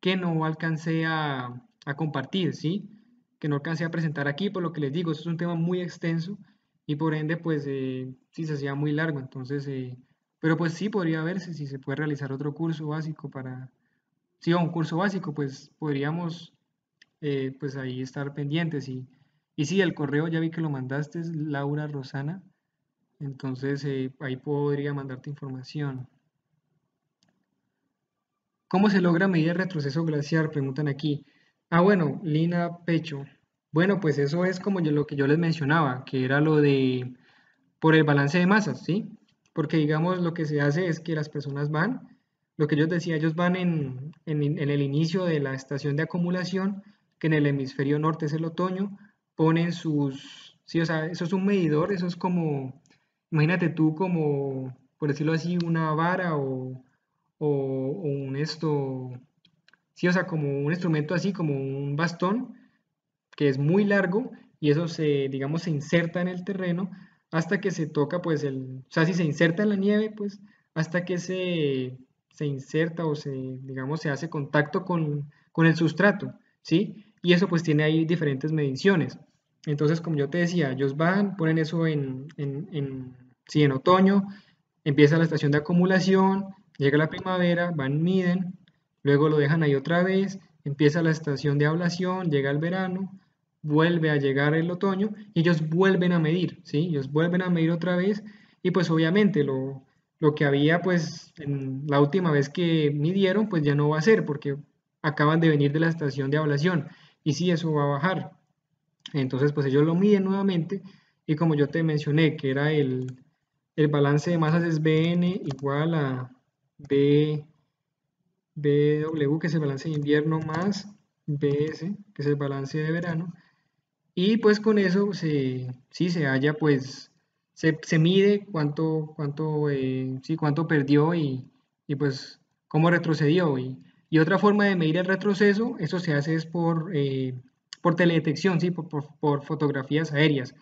que no alcancé a, compartir, ¿sí? Que no alcancé a presentar aquí, por lo que les digo, es un tema muy extenso y por ende, pues, eh, sí se hacía muy largo, entonces, eh, pero pues sí podría verse si se puede realizar otro curso básico para, sí, un curso básico, pues podríamos, eh, pues ahí estar pendientes y, y sí, el correo ya vi que lo mandaste, Laura Rosana, entonces eh, ahí podría mandarte información. ¿Cómo se logra medir el retroceso glaciar? Preguntan aquí. Ah, bueno, Lina Pecho. Bueno, pues eso es como yo, lo que yo les mencionaba, que era lo de por el balance de masas, ¿sí? porque digamos lo que se hace es que las personas van, lo que ellos decía, ellos van en, en, el inicio de la estación de acumulación, que en el hemisferio norte es el otoño, ponen sus, sí, o sea, eso es un medidor, eso es como, imagínate tú como, por decirlo así, una vara o, o, un esto, sí, o sea, como un instrumento así, como un bastón, que es muy largo y eso se, digamos, se inserta en el terreno hasta que se toca, pues, el, o sea, si se inserta en la nieve, pues, hasta que se, se inserta o se, digamos, se hace contacto con, con el sustrato, ¿sí? Y eso, pues, tiene ahí diferentes mediciones. Entonces, como yo te decía, ellos van, ponen eso en, en, en, sí, en otoño, empieza la estación de acumulación, llega la primavera, van, miden, luego lo dejan ahí otra vez, empieza la estación de ablación, llega el verano, vuelve a llegar el otoño y ellos vuelven a medir, ¿sí? Ellos vuelven a medir otra vez y pues obviamente lo, lo que había pues en la última vez que midieron pues ya no va a ser porque acaban de venir de la estación de ablación y sí, eso va a bajar. Entonces pues ellos lo miden nuevamente y como yo te mencioné que era el, el balance de masas es Bn igual a B, BW que es el balance de invierno más BS que es el balance de verano y pues con eso se, sí, se halla, pues, se, se mide cuánto, cuánto, eh, sí, cuánto perdió y, y, pues cómo retrocedió. Y, y, otra forma de medir el retroceso, eso se hace es por, eh, por teledetección, ¿sí? por, por, fotografías aéreas,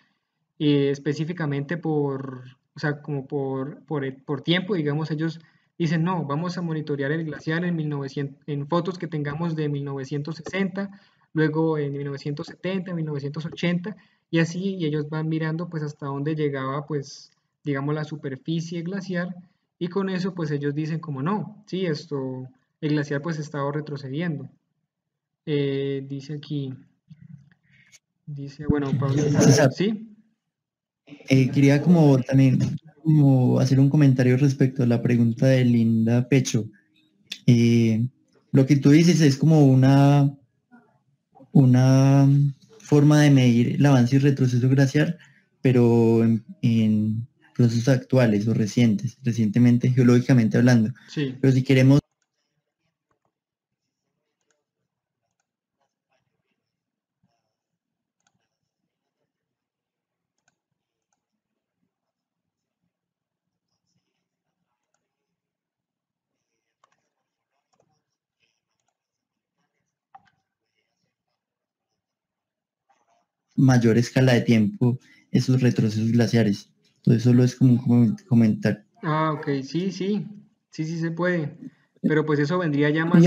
y específicamente por, o sea, como por, por, por tiempo, digamos, ellos dicen, no, vamos a monitorear el glaciar en, 1900, en fotos que tengamos de 1960 luego en 1970, 1980 y así y ellos van mirando pues hasta dónde llegaba pues digamos la superficie glaciar y con eso pues ellos dicen como no, sí, esto, el glaciar pues estaba retrocediendo. Eh, dice aquí, dice, bueno, Pablo, ¿sí? Eh, quería como también como hacer un comentario respecto a la pregunta de Linda Pecho. Eh, lo que tú dices es como una una forma de medir el avance y retroceso glaciar, pero en, procesos actuales o recientes, recientemente geológicamente hablando. Pero si queremos mayor escala de tiempo esos retrocesos glaciares. Entonces solo es como un comentario. Ah, ok, sí, sí, sí, sí se puede. Pero pues eso vendría ya más...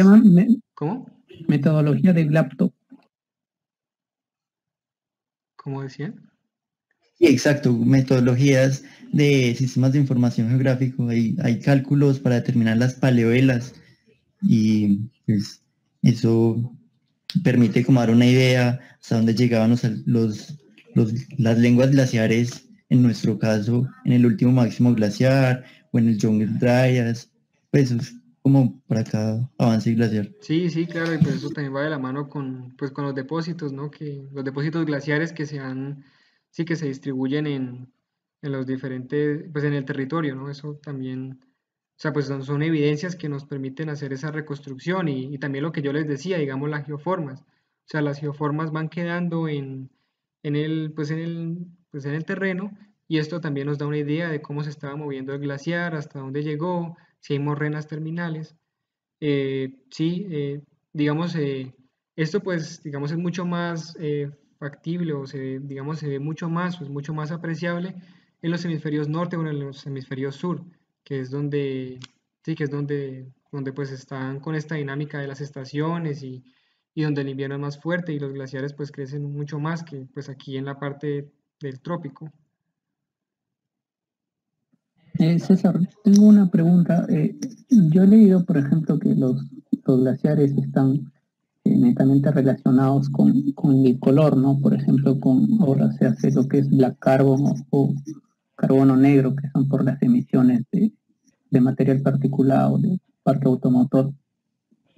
¿Cómo? Metodología de laptop. ¿Cómo decía? Sí, exacto, metodologías de sistemas de información geográfico. Hay, hay cálculos para determinar las paleoelas y pues eso permite como dar una idea hasta dónde llegaban los, las lenguas glaciares, en nuestro caso, en el último máximo glaciar o en el Jungle Dryas, pues es como para cada avance glaciar. Sí, sí, claro, y pues eso también va de la mano con, pues con los depósitos, ¿no? Que los depósitos glaciares que se han, sí que se distribuyen en, en los diferentes, pues en el territorio, ¿no? Eso también o sea, pues son, evidencias que nos permiten hacer esa reconstrucción y, también lo que yo les decía, digamos, las geoformas. O sea, las geoformas van quedando en, el, pues en, el, pues en el terreno y esto también nos da una idea de cómo se estaba moviendo el glaciar, hasta dónde llegó, si hay morrenas terminales. Eh, sí, eh, digamos, eh, esto pues, digamos, es mucho más factible o se, digamos, se ve mucho más es mucho más apreciable en los hemisferios norte o en los hemisferios sur que es donde, sí, que es donde, donde pues están con esta dinámica de las estaciones y, y donde el invierno es más fuerte y los glaciares pues crecen mucho más que pues aquí en la parte del trópico. Eh, César, tengo una pregunta. Eh, yo he leído, por ejemplo, que los, los glaciares están eh, netamente relacionados con, con, el color, ¿no? Por ejemplo, con ahora se hace lo que es black carbon o carbono negro, que son por las emisiones de, de material particulado de parque automotor.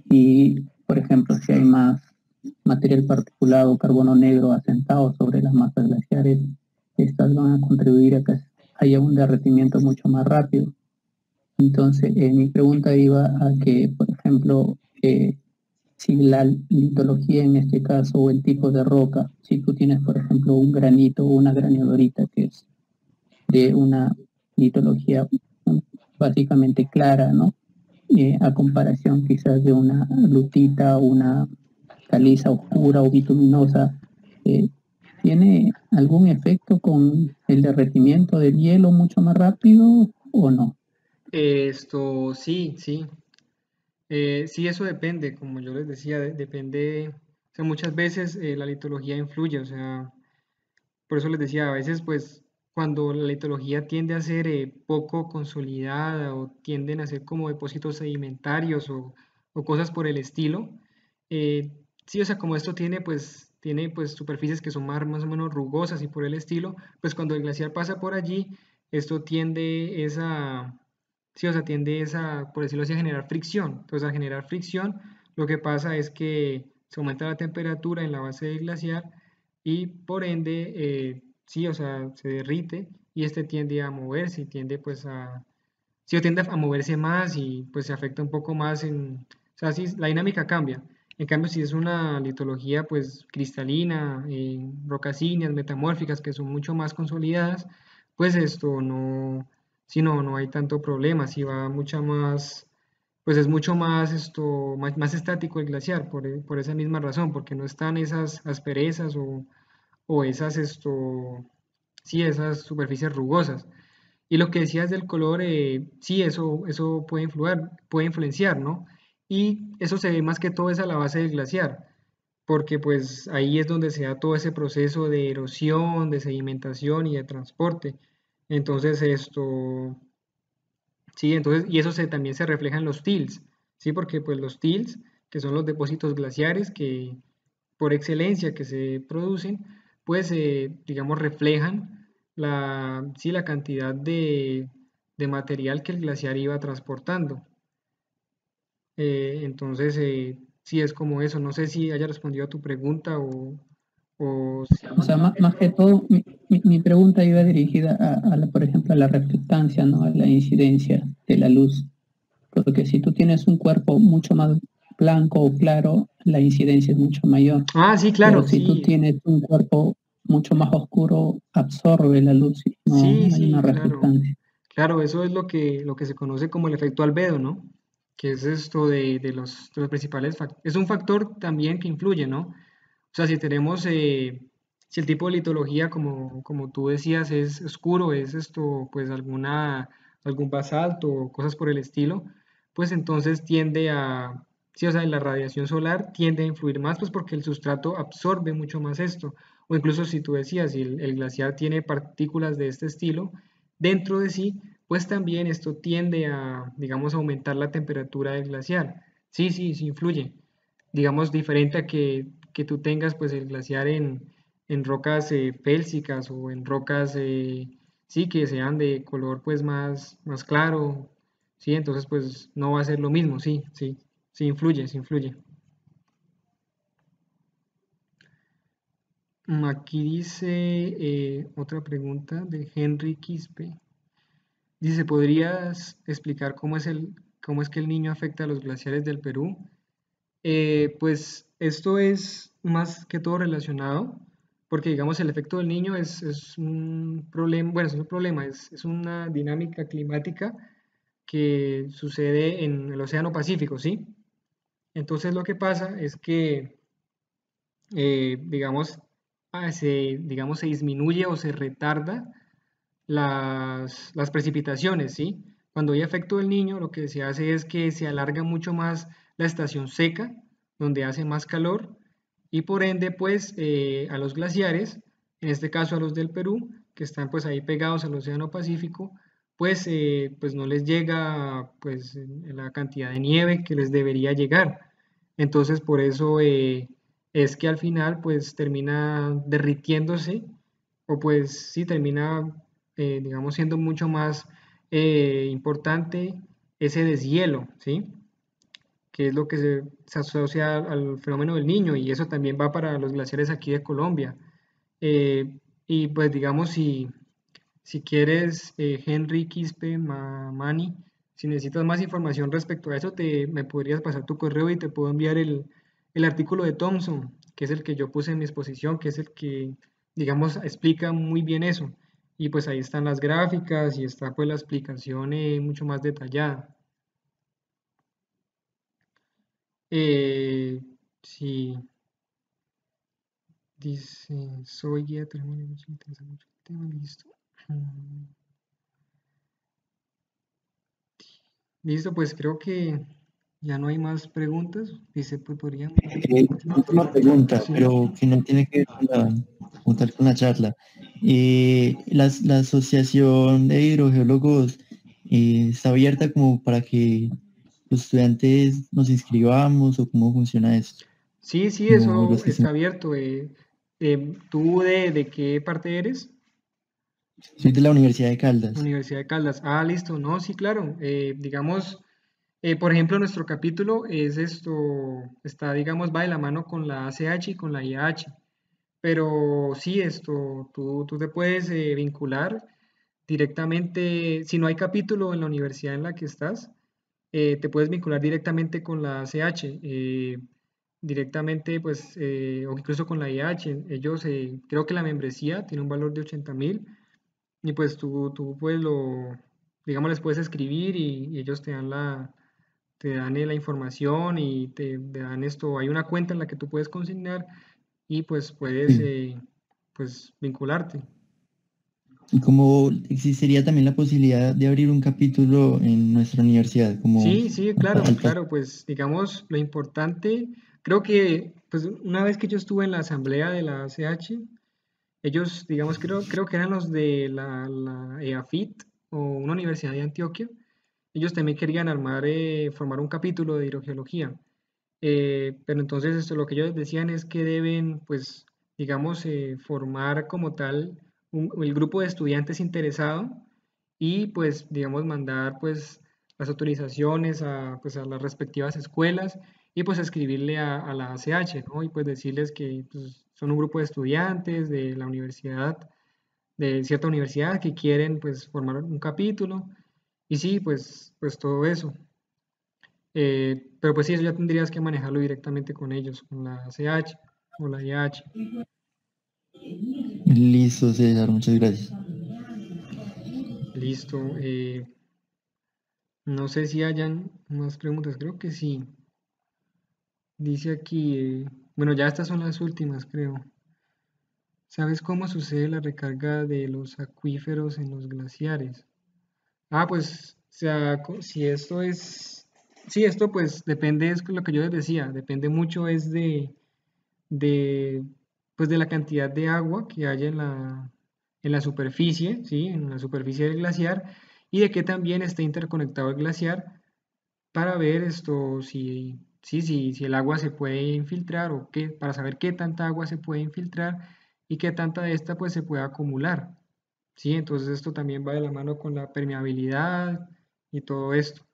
Y, por ejemplo, si hay más material particulado, carbono negro asentado sobre las masas glaciares, estas van a contribuir a que, haya un derretimiento mucho más rápido. Entonces, eh, mi pregunta iba a que, por ejemplo, eh, si la litología en este caso o el tipo de roca, si tú tienes, por ejemplo, un granito o una granularita que es de una litología básicamente clara, ¿no? Eh, a comparación quizás de una lutita una caliza oscura o bituminosa, ¿tiene algún efecto con el derretimiento del hielo mucho más rápido o no? Esto, sí, sí. Eh, sí, eso depende, como yo les decía, depende, o sea, muchas veces eh, la litología influye, o sea, por eso les decía, a veces pues cuando la litología tiende a ser eh, poco consolidada o tienden a ser como depósitos sedimentarios o, o cosas por el estilo, sí, o sea, como esto tiene pues, tiene pues superficies que son más, más o menos rugosas y por el estilo, pues cuando el glaciar pasa por allí, esto tiende esa Sí, o sea, tiende esa, por decirlo así, a generar fricción. Entonces, al generar fricción, lo que pasa es que se aumenta la temperatura en la base del glaciar y por ende, eh, sí, o sea, se derrite y este tiende a moverse y tiende pues a, sí, tiende a moverse más y pues se afecta un poco más en, o sea, sí, la dinámica cambia. En cambio, si es una litología pues cristalina, en rocas ígneas, metamórficas, que son mucho más consolidadas, pues esto no, si no, no hay tanto problema, si va mucha más, pues es mucho más, esto, más, estático el glaciar, por, por, esa misma razón, porque no están esas asperezas o, o esas, esto, sí, esas superficies rugosas. Y lo que decías del color, eh, sí, eso, eso puede, influir, puede influenciar, ¿no? Y eso se ve más que todo es a la base del glaciar, porque pues ahí es donde se da todo ese proceso de erosión, de sedimentación y de transporte. Entonces esto, sí, entonces, y eso se, también se refleja en los tills, ¿sí? Porque pues los tills, que son los depósitos glaciares que por excelencia que se producen, pues eh, digamos reflejan la, sí, la cantidad de, material que el glaciar iba transportando. Eh, entonces, eh, sí es como eso. No sé si haya respondido a tu pregunta o, o, sea, más, que todo, mi, pregunta iba dirigida a, la, por ejemplo, a la reflectancia, ¿no? a la incidencia de la luz. Porque si tú tienes un cuerpo mucho más blanco o claro, la incidencia es mucho mayor. Ah, sí, claro. Pero si tú tienes un cuerpo mucho más oscuro, absorbe la luz. No sí, sí, una reflectancia. Claro. eso es lo que, lo que se conoce como el efecto albedo, ¿no? Que es esto de, de los, de los principales factores. Es un factor también que influye, ¿no? O sea, si tenemos, eh, si el tipo de litología, como, como tú decías, es oscuro, es esto, pues alguna, algún basalto o cosas por el estilo, pues entonces tiende a, sí, o sea, la radiación solar tiende a influir más, pues porque el sustrato absorbe mucho más esto. O incluso si tú decías, si el, glaciar tiene partículas de este estilo dentro de sí, pues también esto tiende a, digamos, aumentar la temperatura del glaciar. Sí, sí, sí influye. Digamos, diferente a que que tú tengas pues el glaciar en, rocas eh, félsicas o en rocas eh, sí que sean de color pues más, más claro, sí, entonces pues no va a ser lo mismo, sí, sí, sí influye, sí influye. Mm, aquí dice eh, otra pregunta de Henry Quispe. Dice, ¿podrías explicar cómo es, el, cómo es que el niño afecta a los glaciares del Perú? pues esto es más que todo relacionado, porque digamos el efecto del niño es, un problema, bueno, es un problema, es, una dinámica climática que sucede en el Océano Pacífico, ¿sí? Entonces lo que pasa es que, eh, digamos, ah, se, digamos, se disminuye o se retarda las, las precipitaciones, ¿sí? Cuando hay efecto del niño, lo que se hace es que se alarga mucho más la estación seca, donde hace más calor, y por ende, pues, eh, a los glaciares, en este caso a los del Perú, que están pues ahí pegados al Océano Pacífico, pues, eh, pues no les llega pues la cantidad de nieve que les debería llegar. Entonces, por eso eh, es que al final pues termina derritiéndose o pues sí termina, digamos, siendo mucho más importante ese deshielo, ¿sí? que es lo que se, asocia al fenómeno del niño, y eso también va para los glaciares aquí de Colombia. Eh, y pues digamos, si, si quieres, eh, Henry Quispe Mamani, si necesitas más información respecto a eso, te, me podrías pasar tu correo y te puedo enviar el, el artículo de Thompson, que es el que yo puse en mi exposición, que es el que, digamos, explica muy bien eso. Y pues ahí están las gráficas y está pues la explicación eh, mucho más detallada. Eh, sí. Dice, soy guía, tenemos mucho el tema, listo. Listo, pues creo que ya no hay más preguntas. Dice, pues podrían. Eh, pregunta, pero que no tiene que ver con la, con la charla. Eh, la, Asociación de Hidrogeólogos eh, está abierta como para que los estudiantes nos inscribamos o cómo funciona eso. Sí, sí, eso está abierto. ¿Tú de, de, qué parte eres? Soy de la Universidad de Caldas. Universidad de Caldas. Ah, listo. No, sí, claro. digamos, eh, por ejemplo, nuestro capítulo es esto, está, digamos, va de la mano con la ACH y con la IAH. Pero sí, esto, tú, tú te puedes eh, vincular directamente, si no hay capítulo en la universidad en la que estás, eh, te puedes vincular directamente con la ACH, directamente, pues, o incluso con la IAH. Ellos, creo que la membresía tiene un valor de 80 mil y pues tú, tú pues lo, digamos, les puedes escribir y ellos te dan la, te dan la información y te, dan esto, hay una cuenta en la que tú puedes consignar y pues puedes eh, pues vincularte. ¿Y cómo existiría también la posibilidad de abrir un capítulo en nuestra universidad? Como sí, sí, claro, claro, pues digamos lo importante, creo que pues una vez que yo estuve en la asamblea de la CH, ellos, digamos, creo, creo que eran los de la, la EAFIT o una universidad de Antioquia, ellos también querían armar, eh, formar un capítulo de hidrogeología. Eh, pero entonces esto, lo que ellos decían es que deben, pues, digamos, eh, formar como tal el grupo de estudiantes interesado y, pues, digamos, mandar, pues, las autorizaciones a, pues, a las respectivas escuelas y, pues, escribirle a, la ACH, ¿no? Y, pues, decirles que pues, son un grupo de estudiantes de la universidad, de cierta universidad que quieren, pues, formar un capítulo y sí, pues, pues todo eso. Eh, pero pues sí, eso ya tendrías que manejarlo directamente con ellos, con la CH o la IH. Listo, César, muchas gracias. Listo. Eh, no sé si hayan más preguntas, creo que sí. Dice aquí, eh, bueno, ya estas son las últimas, creo. ¿Sabes cómo sucede la recarga de los acuíferos en los glaciares? Ah, pues, o sea, si esto es, sí, esto pues depende, es lo que yo les decía, depende mucho es de, de, pues de la cantidad de agua que haya en la, en la superficie, ¿sí? En la superficie del glaciar y de qué también esté interconectado el glaciar para ver esto, si, sí, si, si el agua se puede infiltrar o qué, para saber qué tanta agua se puede infiltrar y qué tanta de esta pues se puede acumular. ¿sí? Entonces esto también va de la mano con la permeabilidad y todo esto.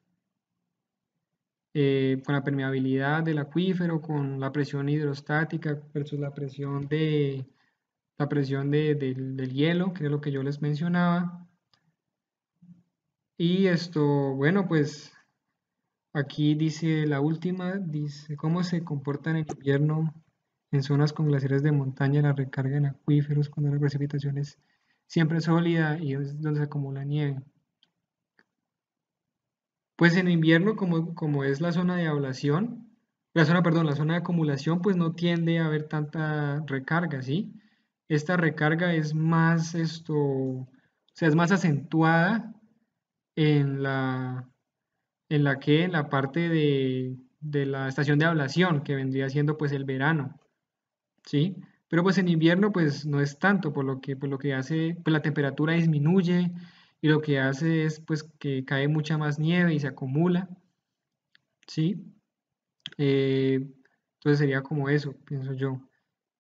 Eh, con la permeabilidad del acuífero, con la presión hidrostática versus la presión de la presión del hielo, que es lo que yo les mencionaba. Y esto, bueno, pues aquí dice la última, dice cómo se comporta en el invierno en zonas con glaciares de montaña la recarga en acuíferos cuando la precipitación es siempre sólida y es donde se acumula nieve. Pues en invierno, como, como es la zona de ablación, la zona, perdón, la zona de acumulación, pues no tiende a haber tanta recarga, ¿sí? Esta recarga es más esto, o sea, es más acentuada en la, en la que, en la parte de, de la estación de ablación, que vendría siendo pues el verano, ¿sí? Pero pues en invierno pues no es tanto, por lo que, por lo que hace, pues la temperatura disminuye y lo que hace es pues que cae mucha más nieve y se acumula, ¿sí? Eh, entonces sería como eso, pienso yo.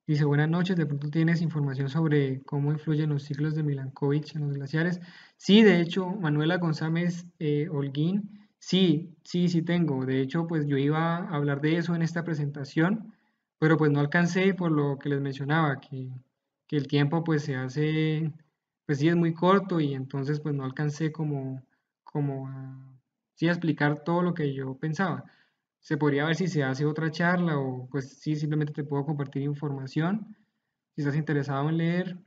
Dice, buenas noches, de pronto tienes información sobre cómo influyen los ciclos de Milankovitch en los glaciares. Sí, de hecho, Manuela González eh, Holguín, sí, sí, sí tengo. De hecho, pues yo iba a hablar de eso en esta presentación, pero pues no alcancé por lo que les mencionaba, que, el tiempo pues se hace, pues sí es muy corto y entonces pues no alcancé como, como a, sí, a explicar todo lo que yo pensaba. Se podría ver si se hace otra charla o pues sí, simplemente te puedo compartir información. Si estás interesado en leer,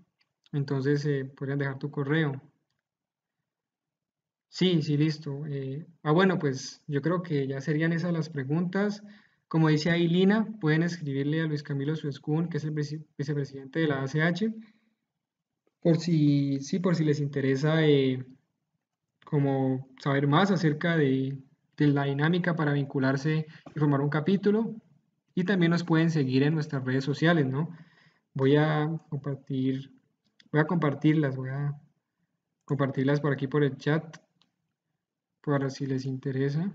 entonces eh, podrían dejar tu correo. Sí, sí, listo. Eh, ah, bueno, pues yo creo que ya serían esas las preguntas. Como dice ahí Lina, pueden escribirle a Luis Camilo Suescún, que es el vicepresidente de la ACH, por si, sí, por si les interesa eh, como saber más acerca de, de la dinámica para vincularse y formar un capítulo. Y también nos pueden seguir en nuestras redes sociales, ¿no? Voy a compartir, voy a compartirlas, voy a compartirlas por aquí por el chat, para si les interesa.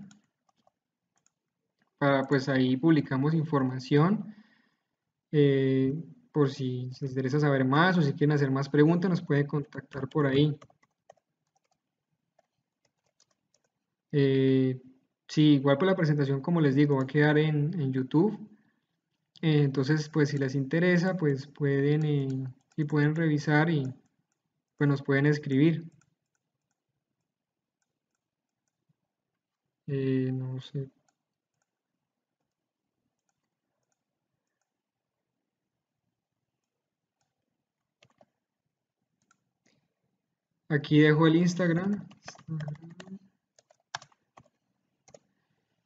Para, pues ahí publicamos información. Eh, por si les interesa saber más o si quieren hacer más preguntas, nos pueden contactar por ahí. Eh, sí, igual por la presentación, como les digo, va a quedar en, YouTube. Eh, entonces, pues si les interesa, pues pueden, y pueden revisar y pues nos pueden escribir. No sé, Aquí dejo el Instagram.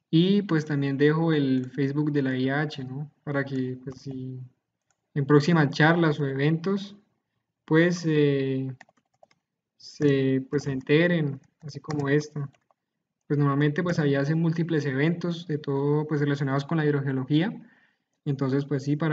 Y pues también dejo el Facebook de la IH, ¿no? Para que pues si en próximas charlas o eventos pues eh, se pues se enteren, así como esta. Pues normalmente pues ahí hacen múltiples eventos de todo pues relacionados con la hidrogeología. Entonces pues sí, para